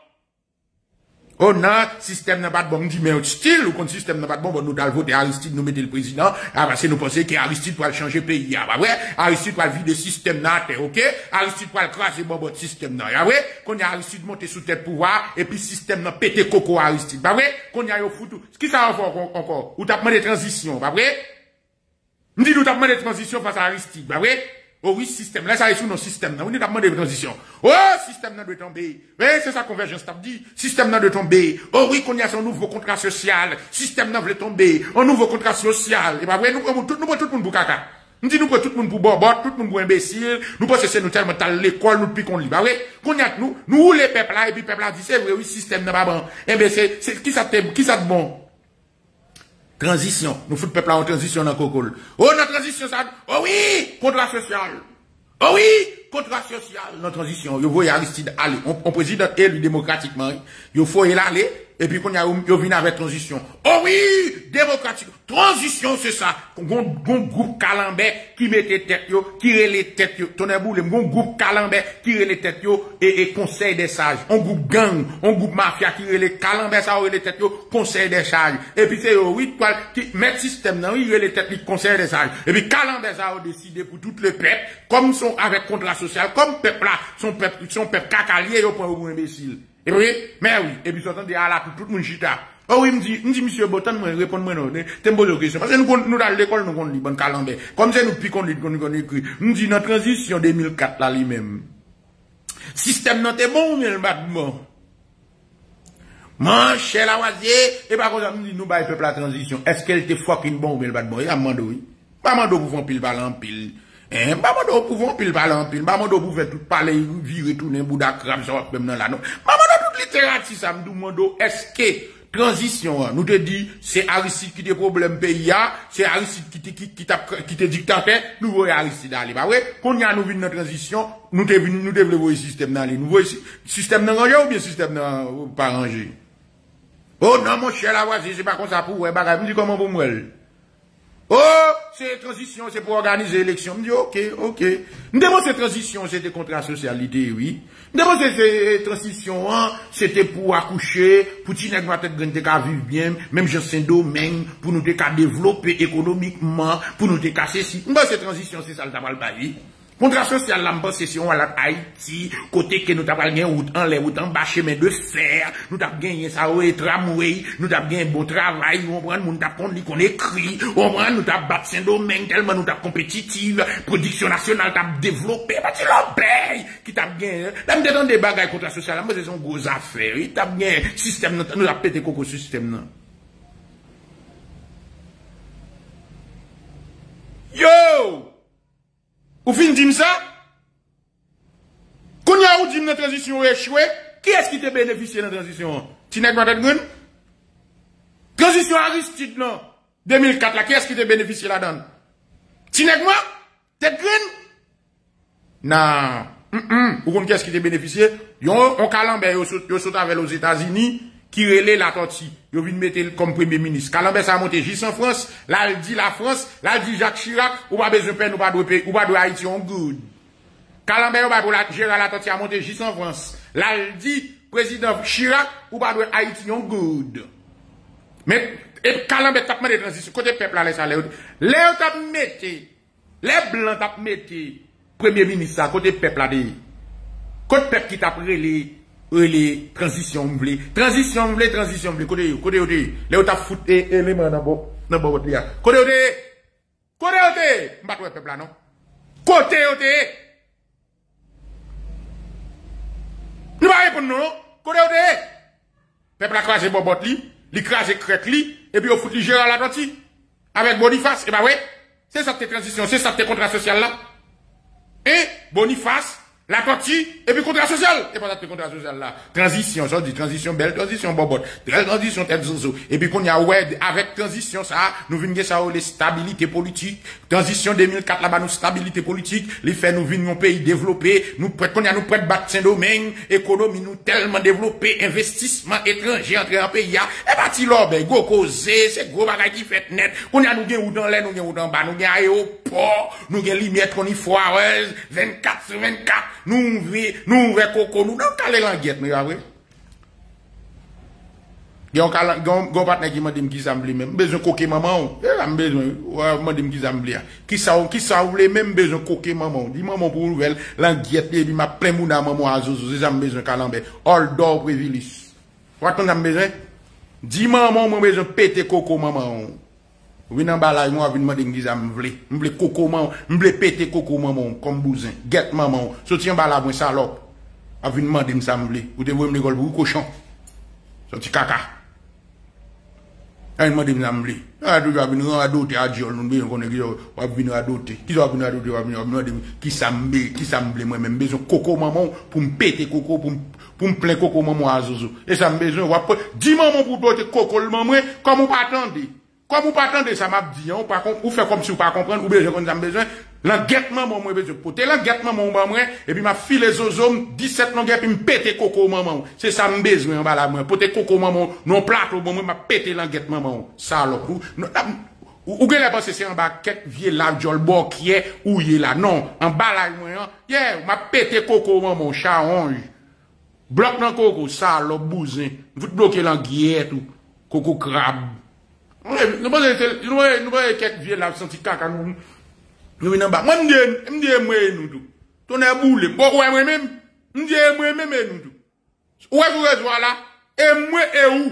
Oh non, système n'est pas bon. Ndi mais style ou quand système n'est pas bon, nous allons voter Aristide, nous mettons le président. Ah bah c'est nous penser qu'Aristide pour changer le pays. Ah bah ouais, Aristide pour vider le système là, ok? Aristide pour craser bon bon système là. Ah ouais, quand y a Aristide monté sous tête pouvoir et puis système n'a pété coco Aristide. Bah ouais, quand y a yo foutu. Ce qui ça encore encore ou t'as demandé transition, bah ouais? Nous dit nous avons demandé transition face à Aristide. Bah oui. Oh oui, système. Là, ça est sous nos systèmes. Nous avons demandé transition. Oh, système n'a de tomber. Oui, c'est ça convergence t'a dit. Système n'a de tomber. Oh oui, qu'on y a son nouveau contrat social. Système n'a de tomber. Un nouveau contrat social. Et bah oui, nous prenons tout, nous tout le monde pour caca. Nous dit nous tout le monde pour bobot, tout le monde pour imbécile. Nous pensons que c'est nous tellement l'école, nous piquons lit. Bah oui, qu'on y a nous, nous les peuples là, et puis le peuple là dit c'est vrai, oui, système n'a pas bon. Eh bien, c'est, qui ça qui ça te bon? Transition. Nous foutons peuple en transition dans Cocol. Oh, la transition, ça. Oh oui, contrat social. Oh oui, contrat social, la transition. Vous voyez Aristide aller. On, président élu démocratiquement. Il faut y aller. et puis qu'on vient avec transition. Oh oui, démocratique. Transition, c'est ça. Gon groupe calambé qui mettait tête qui les têtes yo. Tonnerre boule, gon groupe calambé qui les têtes yo et, et conseil des sages. On groupe gang, on groupe mafia qui les calambé ça têtes yo, conseil des sages. Et puis c'est yo, oui, toi, qui met système oui, les têtes yo, conseil des sages. Et puis calambé ça a décidé pour tout le peuple, comme sont avec contrat comme peuple là, son peuple, son peuple cacalier, yo point ou imbécile. Et oui, mais oui, et puis s'entend à la tout le monde chita. Oh oui, me dit, monsieur Botan, moi, répond moi non, t'es pose question. Parce que nous, nous, dans l'école, nous, on lit bon calendrier. Comme c'est nous, puis qu'on lit, qu'on écrit. Nous dit, notre transition 2004, là, lui-même. Système non t'es bon, mais le battement. Manche, la oisier, et par contre, nous nous, bah, peuple la transition. Est-ce qu'elle était fucking bon, mais le battement? Il a mando, oui. Pas mando pour faire pile par en pile. Hein, pas mando pour faire pile par en pile. Pas mando pour faire tout parler, virer, tourner, bouda, même dans la, que, transition, nous te dit, c'est Aristide qui te problème pays, c'est Aristide qui te, qui, qui, qui te dictateur, nous voyons Aristide aller. Bah ouais, quand y a nous dans transition, nous te nous développons le système dans les, nous voyons système dans rangé ou bien système dans, pas rangé. Oh non, mon cher la voisine, c'est pas comme ça pour, ouais, bah, me dit comment vous moi. Oh, c'est transition, c'est pour organiser l'élection. Je dis, ok, ok. Nous devons cette transition, c'était contre la socialité, oui. Nous devons cette transition, hein, c'était pour accoucher, pour tête de vivre bien, même dans un domaine, pour nous développer économiquement, pour nous décasser si. Nous cette transition, c'est ça le tabac Kontra sosyal la mba sesyon wala Haiti, kote ke nou tap al gen wout an, le wout an ba chemen de fer, nou tap gen yen sa ou e tramway, nou tap gen bon travay, ou pran moun tap kont li kon ekri, ou pran nou tap bat sen domen, telman nou tap kompetitiv, prodiksyon nasyonal tap devlopè, pati lopèy, ki tap gen, dam de dan de bagay kontra sosyal la mba sesyon goz afer, yi tap gen sistem nan, nou tap pete koko sistem nan. Yo! Ou fin dit ça? Quand y a ou dit la transition échoué, qui est-ce qui t'a bénéficié de la transition? Tinek Matat Transition Aristide, non? 2004, là, qui est-ce qui t'a bénéficié là-dedans? Tinek moi? Tête green? Non. Mm Ou qui est-ce qui t'a bénéficié? Yon, on calambé, yo saute avec aux États-Unis, ki rele la toti, yo vin metel kom premier ministre. Kalanbe sa monte jis an Frans, la l di la Frans, la l di Jacques Chirac, ou ba bezepen, ou ba do pe, ou ba do Haiti, on good. Kalanbe yo ba pou la jera la toti a monte jis an Frans, la l di prezident Chirac, ou ba do Haiti, on good. Men, et kalanbe tapman de transisyon, kote pepl ale sa le ou, le ou tap mette, le blan tap mette, premier ministre sa, kote pepl ale, kote pepl ki tap rele, les transition m'vle. Transition m'vle, transition m'vle. Côté côté yo te. Là où t'as fouté élément dans bon, dans bon. Côté. Côté te. M'pas peuple là non? Côté te. Nous pas répondre non? Côté te. Peuple a crasé bobot li, li crasé crête li et puis au fout li Gérard Latanti avec Boniface et bah ouais. C'est ça tes transition, c'est ça tes contrat social là. Et Boniface la partie, et puis contrat social. Et pas le contrat social là. Transition, ça dit transition, belle transition, bobot. Belle transition, tête zozo. Et puis qu'on y a, ouais, avec transition, ça, nous venons ça, les stabilité politique. Transition 2004, là-bas, nous, stabilité politique. Les faits, nous venons un pays développé. Nous prêt, qu'on y a, nous prêt battre Saint-Domingue. Économie, nous tellement développé. Investissement étranger entre en pays, Et bah, ti là, ben, go causé, c'est gros bagage qui fait net. Qu'on y a, nous gagne ou dans l'air, nous gagne ou dans bas, nous gagne aéroport, nous gagne lumière, qu'on y foireuse, 24 sur 24 nou mwe koko nou, nan kalen langyet nou ya we. Gen yon patne ki mwen dem ki zambli men, bezon koke maman ou, e ram bezon, mwen dem ki zambli ya. Ki sa ou, ki sa ou le men bezon koke maman ou, di maman pou ouvel, langyet li, bi ma plem ou nan maman azouzou, se zan bezon kalan be, all dog we vilis. Waton zan bezon? Di maman mwen bezon pete koko maman ou. Vin an balay mwen avin mwen den gizan mwen vle. Mwen vle koko mwen, mwen vle pete koko mwen mwen, kom bouzin, get mwen mwen. Soti an balay mwen salop. Avin mwen den sa mwen vle. Ou te vwe mwen gol pou koshon. Soti kaka. An mwen den sa mwen vle. A do javin an adote a diol, mwen ben konen gizan wavin adote. Kizan wavin adote wavin mwen den, ki sa mbe, ki sa mble mwen men. Bezon koko mwen mwen pou mwen pete koko, pou mwen plen koko mwen mwen a zozo. E sa mbezon wapon, di mwen mwen pou dote koko mwen mwen, kom mwen patande. Comme vous pas attendre ça m'a dit, on pas ou fait comme si vous pas comprendre ou bien qu'on a besoin. L'enguettement mon moi besoin poter l'enguettement mon moi et puis m'a filé zozom 17 longueur puis me péter coco maman. C'est ça me besoin en bas là moi. Poter coco maman non plateau bon moi m'a péter l'enguettement maman. Ça alors. Ou, ou gen pensé c'est en bas quelques vieux là jol bo qui est ou y là non en bas là moi yeah m'a pété coco maman charonge bloc dans coco ça le bousin vous bloquer l'anguille tout coco crabe Nou mwen kek vie la senti kaka nou Nou inan bak Mwen mdiye mwen nou do Tonè boule, bo wè mwen mèm Mdiye mwen mèm mwen nou do Ouè sou rezwa la E mwen e ou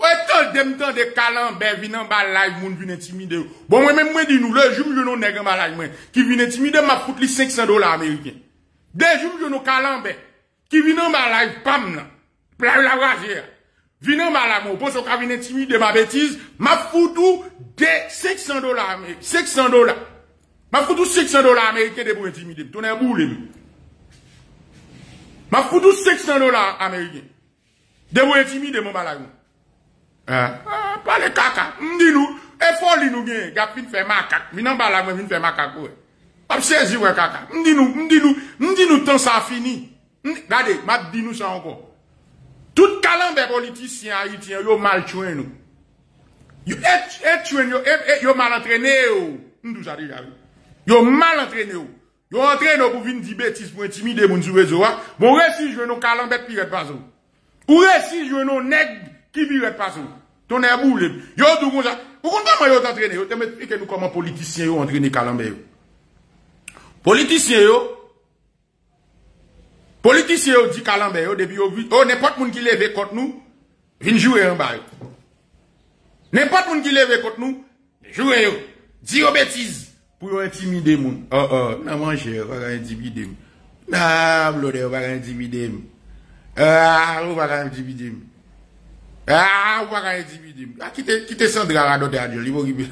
Ouè tan dem tan de kalan Be vinan ba live moun vin intimide ou Bon mwen mèm mwen di nou Le joum jounou negan ba live mwen Ki vin intimide ma foute li 500 dola Ameriken De joum jounou kalan be Ki vinan ba live pam nan Pla la wazir Vine malamou, pon so ka vine timi de ma betiz, ma foutou de 500 dola Amerike, 500 dola. Ma foutou 500 dola Amerike de pou intimide, tonen bou le mi. Ma foutou 500 dola Amerike, de pou intimide mou malamou. Ah, pale kaka, mdi nou, e foli nou gen, gap vin fè makak, minan malamou vin fè makak wè. Ap sezi wè kaka, mdi nou, mdi nou, mdi nou tan sa fini. Gade, map di nou sa ankon. Tout kalanbe politisyen Haitien yo mal chwen nou. Yo et, et chwen yo, et, et, yo mal entrene yo. Ndou sa deja vi. Yo mal entrene yo. Yo entrene yo pou vin di betis pou intimide moun sou rezo wa. Bon resi jwen nou kalanbe pi ret pason. Ou resi jwen nou neg ki pi ret pason. Ton er e boule. Yo dou kon sa. Pou kon ta man yo entrene yo. Te met pike nou koman politisyen yo entrene kalanbe yo. Politisyen yo. Politisye yo di kalanbe yo, depi yo vi, oh, nepot moun ki leve kont nou, vin jure yon ba yo. Nepot moun ki leve kont nou, jure yo. Di yo betiz, pou yo intimide moun. Oh, oh, nan manje, wak intimide moun. Nan, blode, wak intimide moun. Ah, wak intimide moun. Ah, ou baka intimide. Ah, kite, kite Sandra radote a diol. Li pou kipe.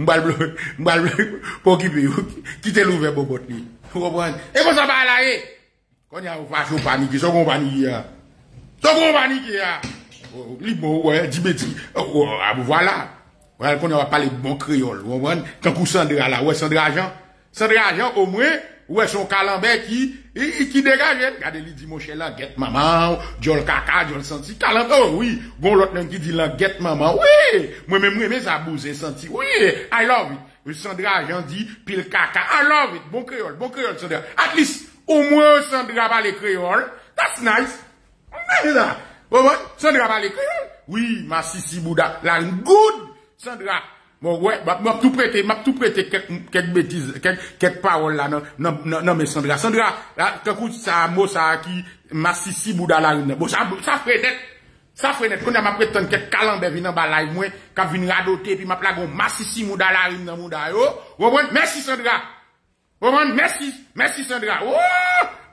Mbal blou. Mbal blou. Pou kipe. Kite louve bobot li. Ou repren. E kon sa ba la e. Eh? Quand il y a un fâche, on panique, ça qu'on panique, là. Ça qu'on panique, là. Libre, ouais, dit bêtis. Ah, voilà. Voilà, qu'on va parler bon créole, vous comprenez? Quand vous Sandra là, ouais, Sandra Jean. Sandra Jean, au moins, Ouais, son calambert qui, qui dégage. Regardez, il dit, mon cher, là, get maman, jol kaka, jol senti. Calambert, oh oui. Bon, l'autre qui dit, là, get maman. Oui. Moi-même, moi, ça bouse, senti. Oui. I love it. Sandra, j'en dit, pile kaka. I love it. Bon créole, bon créole, Sandra. At least, Ou mwen Sandra pa le kreol. That's nice. Mwen bon, la. Bon, Sandra pa le kreol. Oui, ma sisi bouda. La ngoud. Sandra. Mwen wè, mwen tout prete, mwen tout prete kek betiz, kek parol la nan men Sandra. Sandra, kakou sa mou sa ki, ma sisi bouda la ngoud. Bon, sa fredet. Sa frenet, kon nan ma preton ket kalan be vinan balay mwen, ka vin radote, pi ma plagon masisi mouda la rin nan mouda yo. Wabwen, mersi Sandra. Bon, bon, Oman, mersi, mersi Sandra. Oh,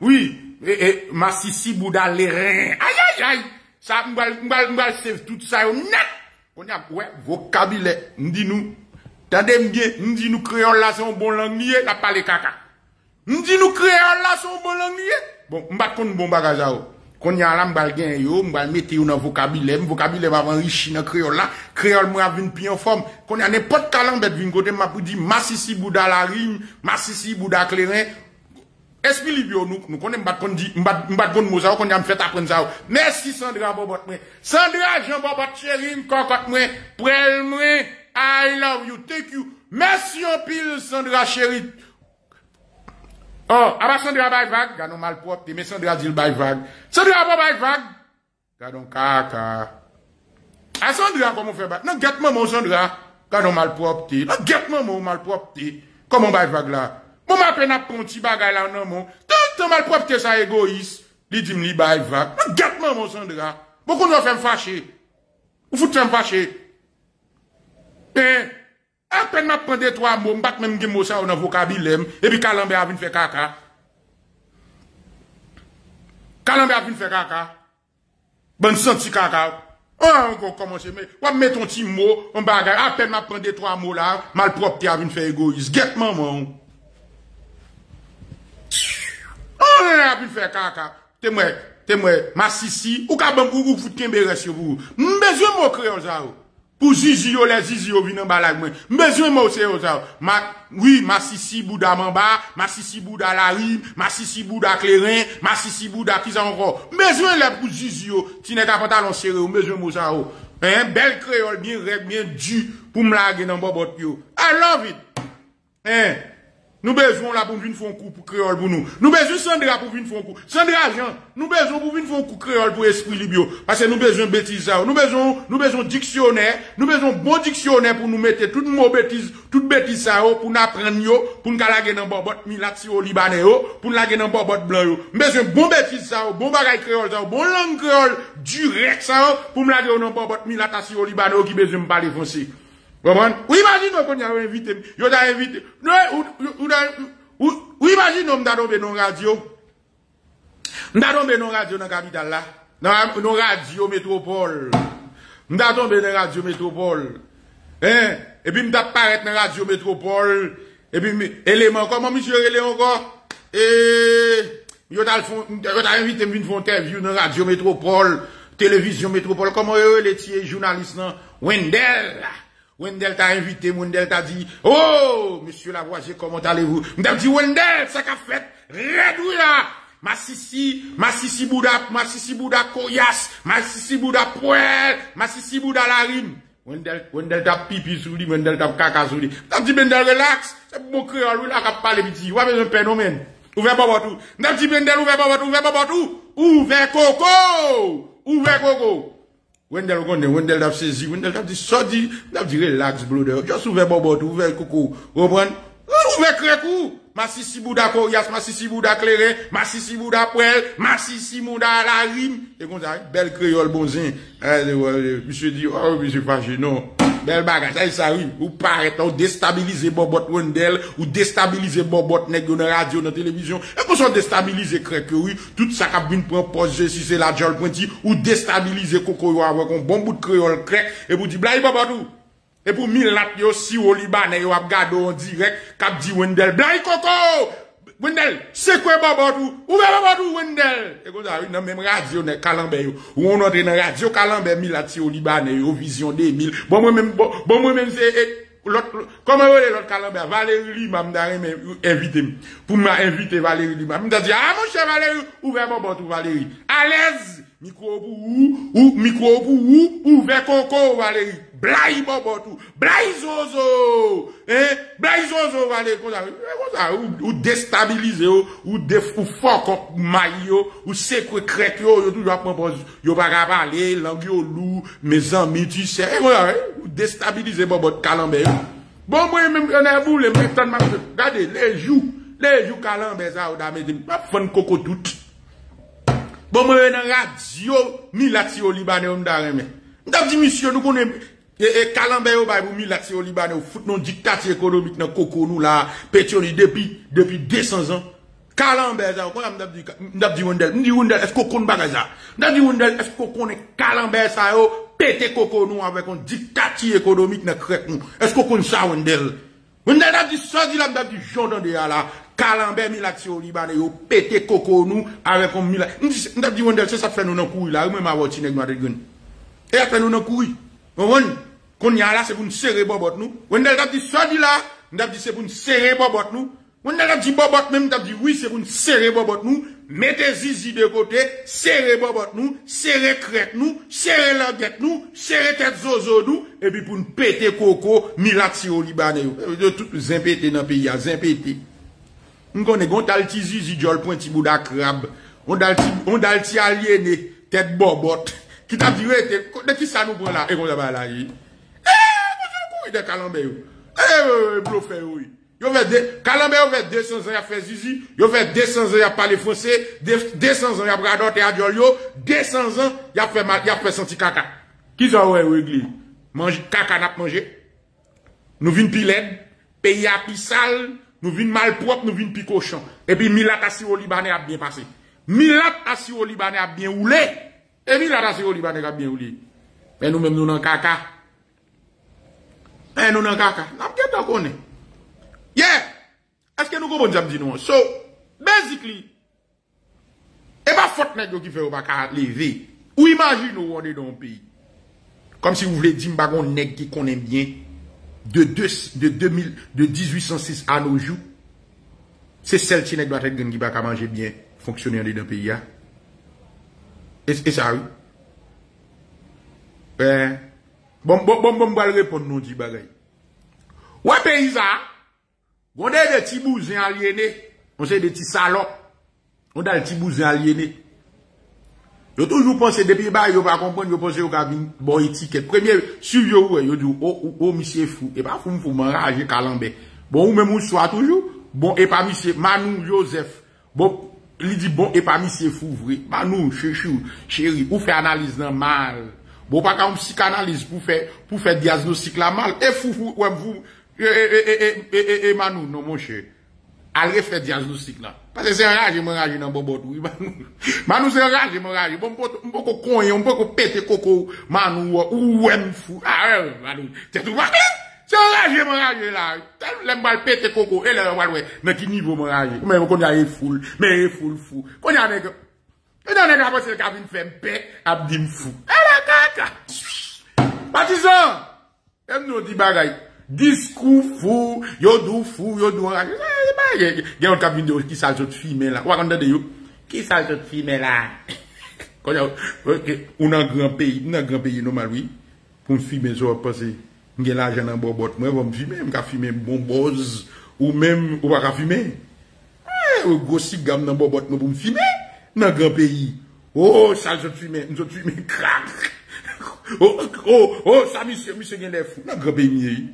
oui, e, e, masisi bouda le ren. Ay, ay, ay. Sa mbal, mbal, mbal sev tout sa yo net. Kon yap, we, vokabile, mdi nou. Tande mdi, mdi nou kreyon la son bon lang niye, la pale kaka. Mdi nou kreyon la son bon lang niye. Bon, mbat kon bon bagaja yo. Kon yon la mbal gen yo, mbal mette yo nan vokabilem, vokabilem avan rishi nan kreol la, kreol mwa vin pi yon form. Kon yon ne pot kalan bet vin kote mwa pou di masisi bouda la rim, masisi bouda kleren. Espi li biyo nou, nou konen mbat kon di, mbat, mbat kon mouza ou, kon yon mfet apren za ou. Mersi Sandra Bobot mwen. Sandra Jean Bobot cherim, kokot mwen, prel mwen, I love you, thank you. Mersi yon pil Sandra cherit. Oh, aba Sandra bay vague, gardons mal propre, mais Sandra dit bay vague. Sandra pas bay vague. Gardons kaka. Ah, Sandra, comment on fait bat? Non, get maman, Sandra. Gardons mal propre, non, get maman, mal propre, comment bay vague là? Bon, ma à prendre petit bagay là, non, mon. Tant mal propre ça égoïste. Li dit li bay vague. Gâte-moi, mon Sandra. Beaucoup nous fait fâcher. Ou faut me fâcher. Eh, Apen map pande 3 mou, mbak menm gen mousa ou nan vokabilem, epi kalanbe avin fe kaka. Kalanbe avin fe kaka. Ban senti kaka. An kon komanse men, wap met ton ti mou, an bagay, apen map pande 3 mou la, malpropte avin fe egoist. Get man moun. An avin fe kaka. Temwe, temwe, masisi, ou ka bambou ou fout ken beres yo vou. Mbezwe mou kreyo za ou. Pou zizi yo le zizi yo vinan balak mwen. Mbezwen mwen se yo sa. Ma, oui, ma sisi bouda mamba, ma sisi bouda larim, ma sisi bouda kleren, ma sisi bouda kisa ankon. Mbezwen le pou zizi yo. Ti ne kapantal an sere yo, mbezwen mwen sa yo. Hein, bel kreol, bien rep, bien du, pou mlage nan bo bot yo. I love it. Hein. Nous besoin là pour venir faire un coup pour créole pour nous. Nous besoin Sandra pour venir faire un coup. Sandra Jean, nous besoin pour venir faire un coup créole pour esprit libio. Parce que nous besoin bêtises Nous besoin, nous besoin dictionnaire. Nous besoin bon dictionnaire pour nous mettre toutes nos bêtises, toutes bêtises ça pour nous apprendre yo, pour nous laguer dans bobot milati au libanais pour nous laguer dans bobot blanc yo. Nous besoin bon bêtises ça bon bagay créole ça bon langue créole direct ça pour nous laguer dans bobot milati au libanais qui besoin parler français. Ou imagine kon yon invite, yon ta invite, ou imagine yon mda dombe non radio, mda dombe non radio nan kapital la, non radio metropole, mda dombe nan radio metropole, epi mda paret nan radio metropole, epi eleman, koman misyo eleman kon, yon ta invite mvin fon interview nan radio metropole, televizyon metropole, koman yon le tiye jounalist nan, Wendell la, Wendell t'a invité, Wendell t'a dit, oh, monsieur Lavoisier, comment allez-vous? M't'a dit, Wendell, ça qu'a fait, là, ma sisi, ma sisi bouda, ma sisi bouda koyas, ma sisi bouda poel, ma sisi bouda la rime. Wendell, Wendell t'a pipi sous lui, Wendell t'a caca sous lui. Dit, Wendell, relax, c'est bon créole, là, qu'a parlé petit, ouais, mais un phénomène. Ouvert pas tout. M't'a dit, Wendell, ouvert pas tout, ouvert pas tout. Ouvert coco, ouvert coco. Wendell konde, Wendell dap sezi, Wendell dap di sodi, dap di relax brother. Just ouve bobot, ouve koko. Wopon? Ouve krekou. Masisi bouda koryas, masisi bouda kleren, masisi bouda pwel, masisi bouda la rim. E kon sa, bel kreyol bonzen. Mise di, oh, mise fache, non. Bel bagaj, ay sa rim. Ou paret, ou destabilize bobot Wendell, ou destabilize bobot nek yo nan radio, nan televizyon. E kon son tout sa kap bin propose, si se la jol pointi, ou destabilize koko yo avon kon bon bout kreyol krek, e pou di, blay bobotou. E pou mil lat yo si ou libanè yo ap gado an direk kap di Wendell. Blay koko! Wendell, se kwe babotou? Ouve babotou Wendell? E kon sa, nan menm radyo ne kalanbe yo. Ou on entre nan radyo kalanbe mil lat si ou libanè yo, vizyon de mil. Bon mwen menm, bon se, koman yo le lot kalanbe, Valérie Lima mdare men invite m. Pou mwa invite Valérie Lima. Mda di, a monshe Valérie, ouve babotou Valérie? Alez, mikro pou ou, ou mikro pou ou, ouve koko Valérie. blai bobotou, blay zozo, eh, blay zozo wale kon sa, ou, ou destabilize yo, ou, def, fok op may yo, ou sekwe kret yo, yo tou jwa pon yo baka pale, lang yo lou, me zanmi tu se, eh, kon eh, ou destabilize bobot kalambe yo. Bon mwen mwen mwen mwen le mwen tan mwen, gade, le jou, le jou kalambe za ou dame di, mwen fon koko tout. Bon mwen mwen radio, mi lati yo libane ou mda reme. Mda di misyon nou konen E, e kalanbe yo bay pou mi lati yo liban yo foute non diktati ekonomik nan koko nou la petyoni depi, depi 200 an. Kalanbe za, kon am mdap di wendel, mdi wendel bagay za. Mdap di wendel esko kon e kalanbe sa yo pete koko nou avek kon diktati ekonomik nan krek nou. Esko kon sa wendel. Wendel dap di sodi la mdap di jondan de ya la. Kalanbe mi lati yo liban yo pete koko nou avek kon mi lati. Mdap di wendel se sa fè nou nan kouy la, ou mè ma wot sinek mwade gen. E Mwen, kon ya la se pou nou sere bobot nou. Bon, Wendel tap di sa di la, mwen tap di se pou nou sere bobot nou. Wendel tap di bobot men, mwen tap di oui se pou nou sere bobot nou. Mete zizi de kote, sere bobot nou, sere kret nou, sere laget nou, sere tet zozo nou. E pi pou nou pete koko, milat si ou yo. De tout zin pete nan peyi ya, zinpete. Mwen konen kon tal ti zizi jol pon ti bouda krab. On dal ti, on dal ti aliene, tet bobot. Tap di wete, de ki sa nou pran la, e kon zaba la yi. E, mwen jen kou yi de kalanbe yo. E, blofe yo yi. Yo ve de, kalanbe yo ve 200 an ya fe zizi, yo ve 200 an ya pale fonse, 200 an ya bradote ya diol yo, 200 an ya fe senti kaka. Ki zan wè wè gli? Kaka nap manje. Nou vin pi led, pe ya pi sal, nou vin mal prop, nou vin pi kochan. E pi milat asi o libanè ap bien pase. Milat asi o libanè ap bien oule. E mi la rase yo li nega byen ou li? E nou menm nou nan kaka. E nou nan kaka. Nam ket nan konen. Ye. Eske nou kon bon jam di nou. So. Basically. E ba fote neg yo ki fe ou baka leve. Ou imagine ou wane don pi. Comme si vous voulez dire, m'bagon nèg qui connaît bien, de, deux, de, 2000, de 1806 à nos jours, c'est celle qui doit être qui va manger bien, fonctionner dans le pays. Et, E sa wè. E, eh. bon bon bon bon bal repon nou di bagay. Wè pe yisa, gondè de ti bouzè alienè, on se de ti salop, on dal ti bouzè alienè. Yo toujou pense depi ba, yo pa kompon, yo pense yo ka vin bon etiket. Premye, su yo wè, yo di ou, ou, ou, ou, misye fou. E pa foun foun man raje kalanbe. Bon ou men moun swa toujou, bon e pa misye Manou Joseph. Bon, li di bon, e pa mi se fou vre, ba nou, chèchou, chéri, ou fè analize nan mal, bo pa ka ou psikanalize pou fè, pou fè diagnostik la mal, e fou fou, wè mvou, e, e, e, e, e, e, e, manou, non mon chè, al refè diagnostik la, pase se enraje, menraje nan bon botou, manou, manou se enraje, menraje, bon botou, mbo ko konye, mbo ko pete koko, manou, ou wè mfou, a, ah, e, manou, tè tou manou, Se raje mwen raje la, tel lèm bal pète koko, e lèm bal wè, men ki nivou mwen raje, men kon ya e foul, men e foul foul, kon ya nèk, e nan nèk apos el kabin fèm pè, ap di m foul. E la kaka! Patizan! Em nou di bagay, diskou foul, yodou foul, yodou raje, e, e bagay, e, e. gen yon kabin de ou ki saljot fime la, wakanda de yo, ki saljot fime la. Kon ya, ou nan gran peyi, nan gran peyi nou malwi, pou m fime zo apos e, Mwen gen la jen nan bobot mwen, mwen fime, mwen ka fime bon boz, ou mwen, ou wak ka fime. Mwen, ou gosip gam nan bobot mwen pou mwen fime, nan gran peyi. Oh, sa jot fime, mwen jot fime krak. Oh, oh, oh, sa misye, misye gen lef. Nan gran peyi mwen yi.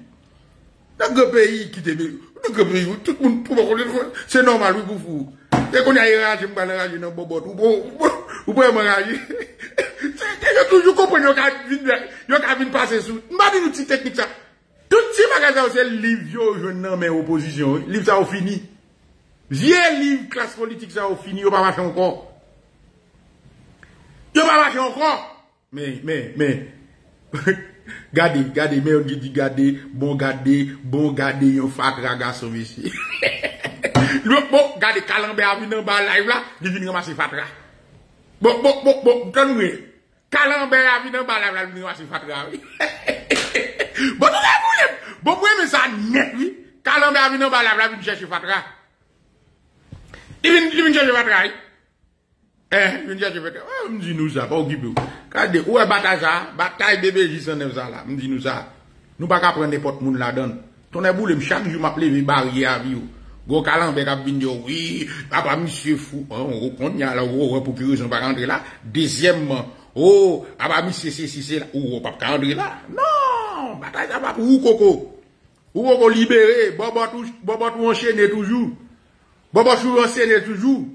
Nan gran peyi ki te me, nan gran peyi, tout moun pou mwen konen, se normal wè pou fou. E kon ya yi raje mwen ban raje nan bobot, ou pou, ou pou. Pas me rage c'est toujours comprendre yo ka sous. M'a dit une technique ça. Tout petit magasin c'est livre yo je non mais opposition. Livre ça au fini. Vieux livre classe politique ça au fini yo marcher encore. Yo pas marcher encore. Mais mais mais. Gade, gade, men yon di di gade, bon gade, bon gade yon fatra gaso mesi. Bon, gade, kalanbe avi nan live la, di vin yon masi Bok, bok, bok, bok, kan wè. Kalan bè avi nan balab la mwen wase fatra wè. Bon nou la boulèm. Bon mwen mè sa net wè. Kalan bè avi nan balab la mwen chèche fatra. Li mwen eh, chèche fatra wè. Eh, mwen chèche fatra wè. Mwen di nou sa, pa ou gipè wè. Kade, ouè e bata sa, batay e bebe jisan nev sa la. Mwen di nou sa. Nou baka pren de pot moun la don. Tonè boulèm, chak jou m ap leve barye avi wè. Be kap vin yo, wii, papa misye fou, ou, ou, kont nya la, ou, ou, pou ki rezon pa kandre la. Dezyemman, ou, papa misye se si se la, ou, ou, pa kandre la. Non, batay sa pa pou ou koko. Ou koko libere, bobot ou, bobot ou anchene toujou. Bobot ou anchene toujou.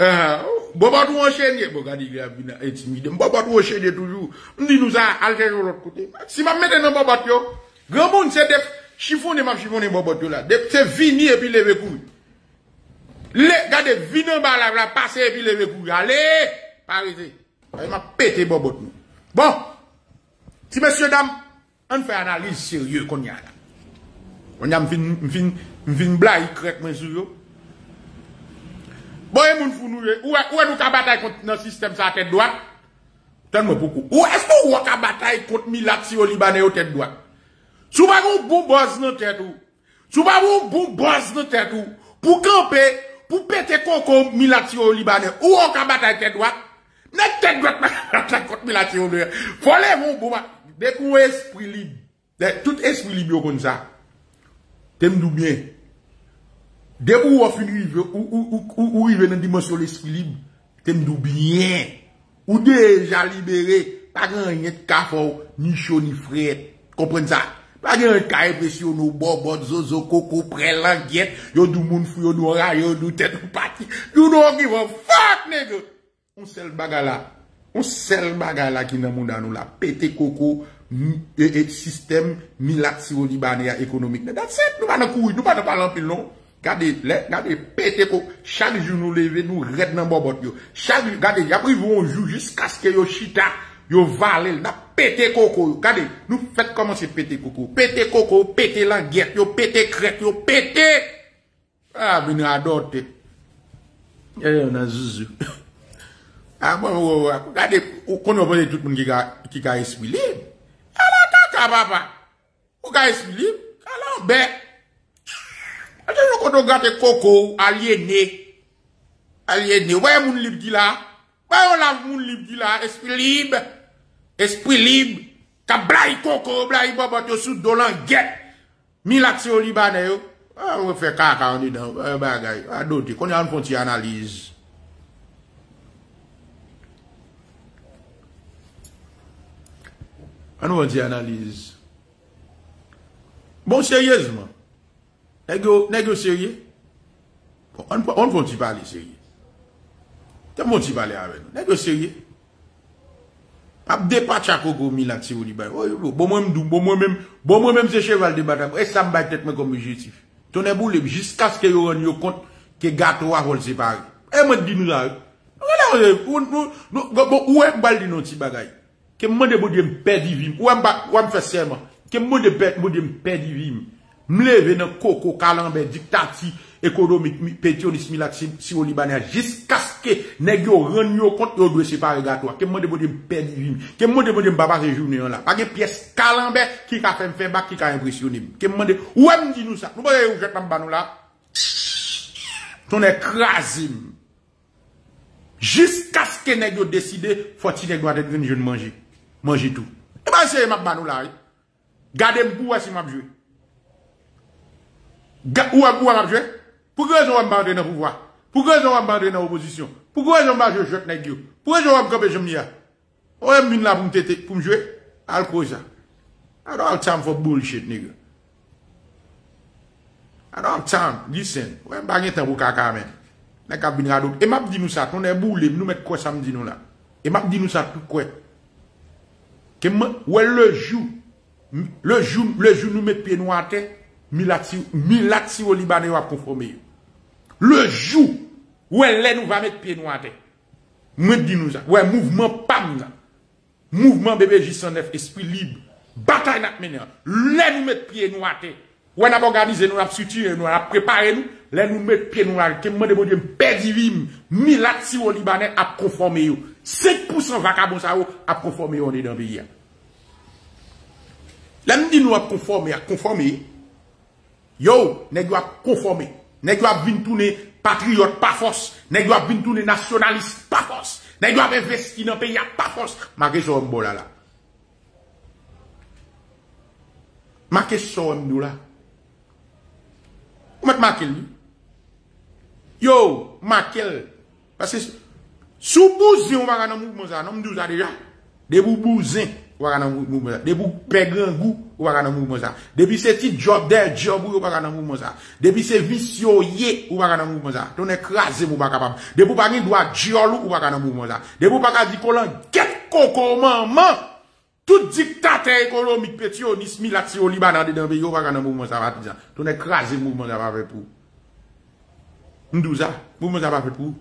Eh, ou. Boba tou enchenye, bo gadi gya bina etimide, mboba tou enchenye toujou, mdi nou sa alje yon lot kote. Si ma mette nan boba tou yo, granboun se def Chifone map chifone bobot yo la. Dep se vini epi leve kou. Le, gade, vini ba la vla, pase epi leve kou. Ale, parite. Ay ma pete bobot nou. Bon, ti mesye dam, an fè analize serye kon ya la. Kon ya mfin, mfin, mfin bla yi krek men sou yo. Bon, e moun foun nou ye, eh, ou e nou ka batay kont nan sistem sa tèt doat? Tan mwen poukou. Ou esko ou wak ka batay kont milat si yo libanè yo tèt doat? Sou pa goun bon boz nan tèt ou. Sou pa goun bon boz nan tèt ou. Pou kampe, pou pete koko konko milatio libanè. Ou an ka batay tèt wak. Nè tèt wak batay kont konko milatio libanè. Fole moun bon wak. Dek ou espri lib. Dek tout espri lib yo kon sa. Tem nou bien. Dek ou wafin rive, ou rive nan dimensyon l'espri lib. Tem dou bien. Ou deja libere. Pa gen yon kafou, ni chou, ni fred. Kompren sa. Pa gen nou bo, bo, zozo, koko, dou moun fou, yo dou ray, yo dou tet ou pati. You don't give a fuck! On sel bagala, on sel bagala ki nan nou la. Pete koko, et sistem milat si ou libanè ya ekonomik. That's it, nou pa nan kou, nou pa palan pil nou. Gade, gade, pete ko, chak jou nou leve, nou red nan bobot yo. Chak, gade, yapri vou jou, jiska ske yo chita, yo valel, na pete koko yo. Gade, nou fèt koman se pete koko. Pete koko, pete langyet, yo pete kret, yo pete. A, ah, bine adote. E, yon nan zuzu. A, bon, mwen wou, gade, kon yo pwede tout moun ki ka eswi libe. A la kaka, papa. Ou ka eswi libe, a la mbe. A te yon koto gate koko, aliene. Aliene, wè moun libe di la. Wè yon la moun libe di la, eswi libe. Esprit libre. Ka blai koko, blai bobo to sou dolan get. Milaksi au Libanais yo. Ah, on fait caca on dedans. Bagay. Ah, d'autres. Qu'on y a une petite analyse. On va dire analyse. Bon, sérieusement. N'est-ce sérieux? On ne peut pas parler sérieux. Comment tu parler avec nous? Ap depat chako kou milak si ou li bay. Bon mwen mdou, bon mwen mwen, bon mwen mwen se cheval de batak. E sa mbay tet mwen kom objektif. Tonè bou lèm, jiska skè yo ron yo kont ke gato a hol separe. E mwen di nou la yo. Ou e mbal di nou ti bagay. Ke mwen de bou di mpèdi vim. Ou e mfè seman. Ke mwen de bou di mpèdi vim. Mleve nan koko kalanbe diktati. Petionismi lak si ou libanè jiska ske negyo ren yo kont yo dwe separe gatwa ke mwede mwede mpedi vim ke mwede mwede mbaba rejounen yon la pake piyes kalanbe ki ka fem fem bak ki ka impresyonim ke mwede wèm di nou sa nou mwede ou jet nan banou la ton ekrazim jiska ske negyo deside foti negyo adet ven joun manji manji tou e ba se yon banou la gade mpou wè si mabjwe ou wè mpou wè mabjwe Pourquoi ils ont abandonné le pouvoir? Pourquoi ils ont abandonné l'opposition? Pourquoi ils ont marché avec eux Pourquoi ils ont abandonné comme je On est venu là pour me pour me jouer Al ça. I don't have time for bullshit, nigga. I don't have time. Listen. Ouais, pas de temps pour caca, men. N'a qu'à venir Et m'a dit nous ça, on est boulé, nous mettre quoi ça me dit nous là? Et m'a nous ça tout quoi? Que le jour le jour le jour nous pied noir à terre, milati milati au Libanais va conformer. Le jou, wè lè nou va met piye nou ate. Mwen di nou sa. Wè mouvment pam nan. Mouvment bebe J109, esprit libre. Batay nak menè. Lè nou met piye nou ate. Wè nan organize nou ap sutire nou, ap prepare nou. Lè nou met piye nou ate. Kè mwen de bon diye mpèdi vim. Milati ou Libanais ap konforme yo. 5% vakabon sa yo ap konforme yo ane dan biya. Lè mwen di nou ap konforme, ap konforme yo. Yo, Nèk yo ap vin toune patriote pa fos. Nèk yo ap vin toune nasyonalist pa fos. Nèk yo ap investi nan peyi ap pa fos. Mage sou mbo la la. Mage sou mbo la. Ou met makel li? Yo, makel. Pase sou bouzin ou maga nan mouvman sa. Nan mdou sa deja. De bou bouzin. waka nan mouvment sa. Depi pe gran gou, waka nan mouvment sa. Depi se ti job der, job ou waka nan mouvment sa. Depi se visyo ye, waka nan mouvment sa. Ton ekraze mou baka pap. Depi pa gen dwa diol ou waka nan mouvment sa. Depi pa ka di kolan ket koko manman, tout diktate ekonomik petionismi lati o libanan de denbe yo waka nan mouvment sa pati jan. Ton ekraze mouvment sa pa fet pou. Ndou za, mouvment sa pa fet pou.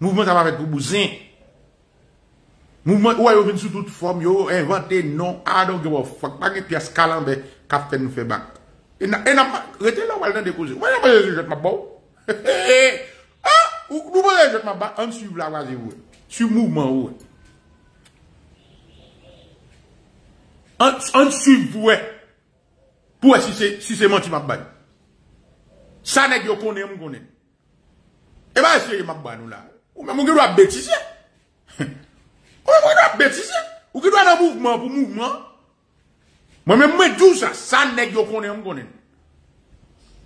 Mouvment sa pa fet pou bouzin. Mouvment ou a yo vin sou tout form, yo invente non, a don ge wou fok, pa gen piyas kalanbe, kap ten nou fe bak. E na, e na, rete la wale nan dekoze. Wè yon wè yon jet ma bou? He he he! Ha! Ou nou wè yon jet ma bak, an suiv la waze wè. Suiv mouvment wè. An, an suiv wè. Pou wè si se, si se manti ma bay. Sa nek yo konen moun konen. E ba yon se yon ma bay nou la. Ou mè moun gen wap beti se. He! Mwen ap betise? Ou ki dwa nan mouvment pou mouvment? Mwen mwen mwen dou sa, sa neg yo konen mwen konen.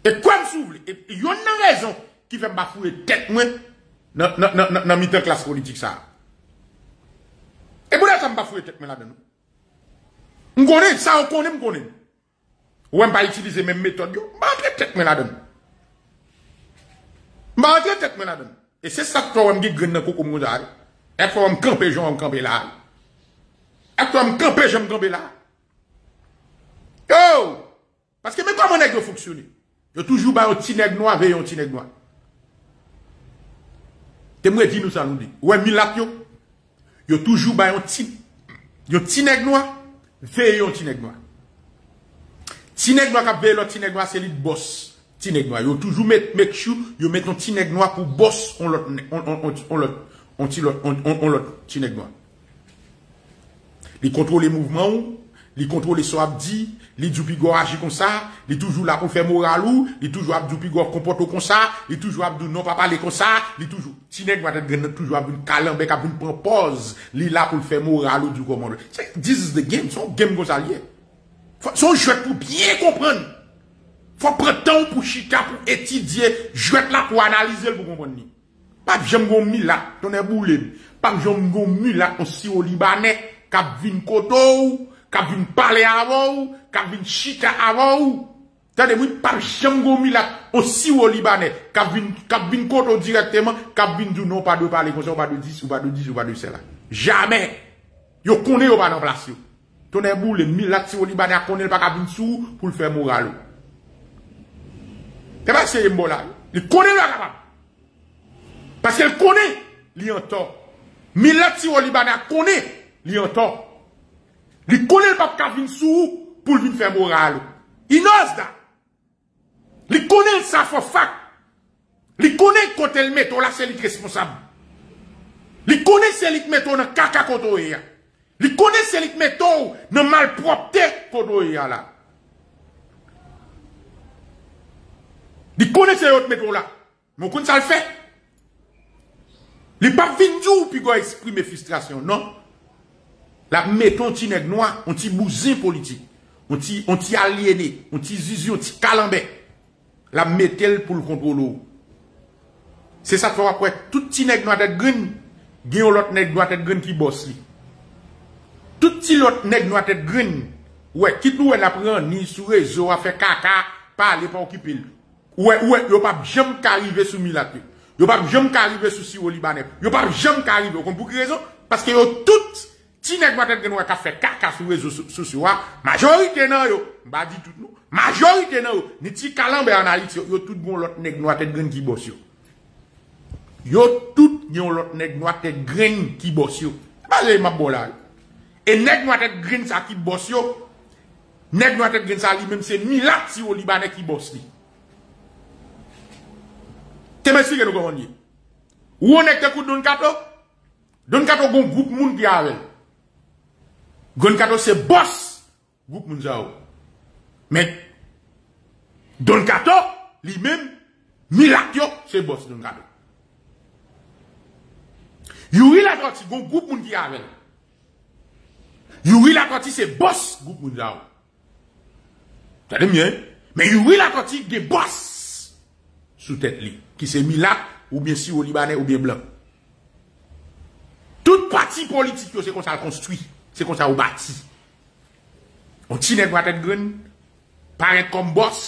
E kwa m souvle? E yon nan rezon ki fe mba fwe tet mwen nan miten klas politik sa. E mwen sa mba fwe tet mwen la den nou? Mwen konen, yon konen mwen. Ou mwen pa itilize men metode yo, mba antre tet mwen la den. Mba antre tet mwen la den. E se sa kwa mwen ge nan mwen. Pour me camper, je me camper là. Pour me camper, je me camper là. Yo! Parce que mais comment nèg fonctionne? Yo toujours ba un petit nèg noir veille un petit nèg noir. Moi dit nous ça nous dit. Ouais milat yo? Yo toujours ba un petit yo petit nèg noir veille un petit nèg noir. Petit nèg noir qui veille l'autre petit nèg noir c'est lui boss. Petit nèg noir. Yo toujours met make sure yo met un petit nèg noir pour boss on l'autre on on on l'autre on, on, nègre Il contrôle les mouvements, li kontrole so ap di, li djoupi go aji kon sa, li toujou la pou fè moral ou, li toujou ap djoupi go kompoto kon sa, li toujou ap djou non pa pale kon sa, li toujou, ti neg watet gen toujou ap djou kalanbe kap djou propose, li la pou fè moral ou djou komando. This is the game, son game kon sa liye. Son jwet pou bien kompren. Fwa pretan pou chita pou etidye, jwet la pou analize l pou kompren ni. Pap jem goun mi la, tonè boulè, pap jem goun mi on si o libanè, kap vin koto ou, kap vin pale kap vin chita avou, tade mwen par chango mi la, osi ou libanè, kap vin koto direktèman, kap vin djou nou pa de pale, konsen ou pa de dis, ou pa de dis, ou pa de se la. Jamè, yo konè yo pa nan plasyon. Tonè bou le mi la ti ou libanè a pa kap vin sou, pou l'fè moral ou. Te pa se yè mbo la, li konè. Paske l konè, li an to. Mi la ti ou libanè a konè, li an to. Li kone l pap ka vin sou pou l vin fè moral. Inos da. Li kone l sa fò fak. Li kone kote l meto la se lik responsab. Li kone se lik meto nan kaka koto e ya. Li kone se lik meto nan malpropte koto ya la. Li kone se yot meto la. Moun kon sa l fè. Li pap vin djou pi gwa eksprime frustrasyon. Non? La meton ti neg noa, on ti bouzin politik, on ti aliene, on ti zizi, on ti kalambe. La metel pou l kontrolo. Se sa fwa apwe, tout ti neg noa tet gren, gen yon lot neg noa tet gren ki bos li. Tout ti lot neg noa tet gren, wè, kit nou wè la pren, ni sou rezo, a fe kaka, pa ale pa okipil. Wè, wè, yo pa jem ka arrive sou milate. Yo pa jem ka arrive sou si wolibane. Yo pa jem ka arrive, kon pou ki rezon? Paske yo tout... Ti watet gen wè ka fè kaka sou rezo sou sou wè, majorite nan yo, mba di tout nou, majorite nan yo, ni ti analit yo, yo tout bon lot nek watet gen ki bos yo. Yo tout gen lot nek watet gen ki bos yo. Ba zè yon mabou la yo. E nek watet gen sa ki bos yo, nek watet gen sa li menm se milat si yo li ba nek ki bos li. Te mè sige nou kon konye. Ou on ek te kout Don Kato? Don Kato goun goup moun pi avel. Don Kato se bos goup moun za ou. Mè, Don Kato li men, milak yo se bos Don Kato. Yuri la toti gon goup moun ki avel. Yuri la toti se bos goup moun la ou. Tade mwen, men yuri la toti ge bos sou tèt li. Ki se milak ou bien si ou libanè ou bien blan Tout yo se kon sa konstwi Se kon sa ou bati. On ti nek watet gren, paret kom bos,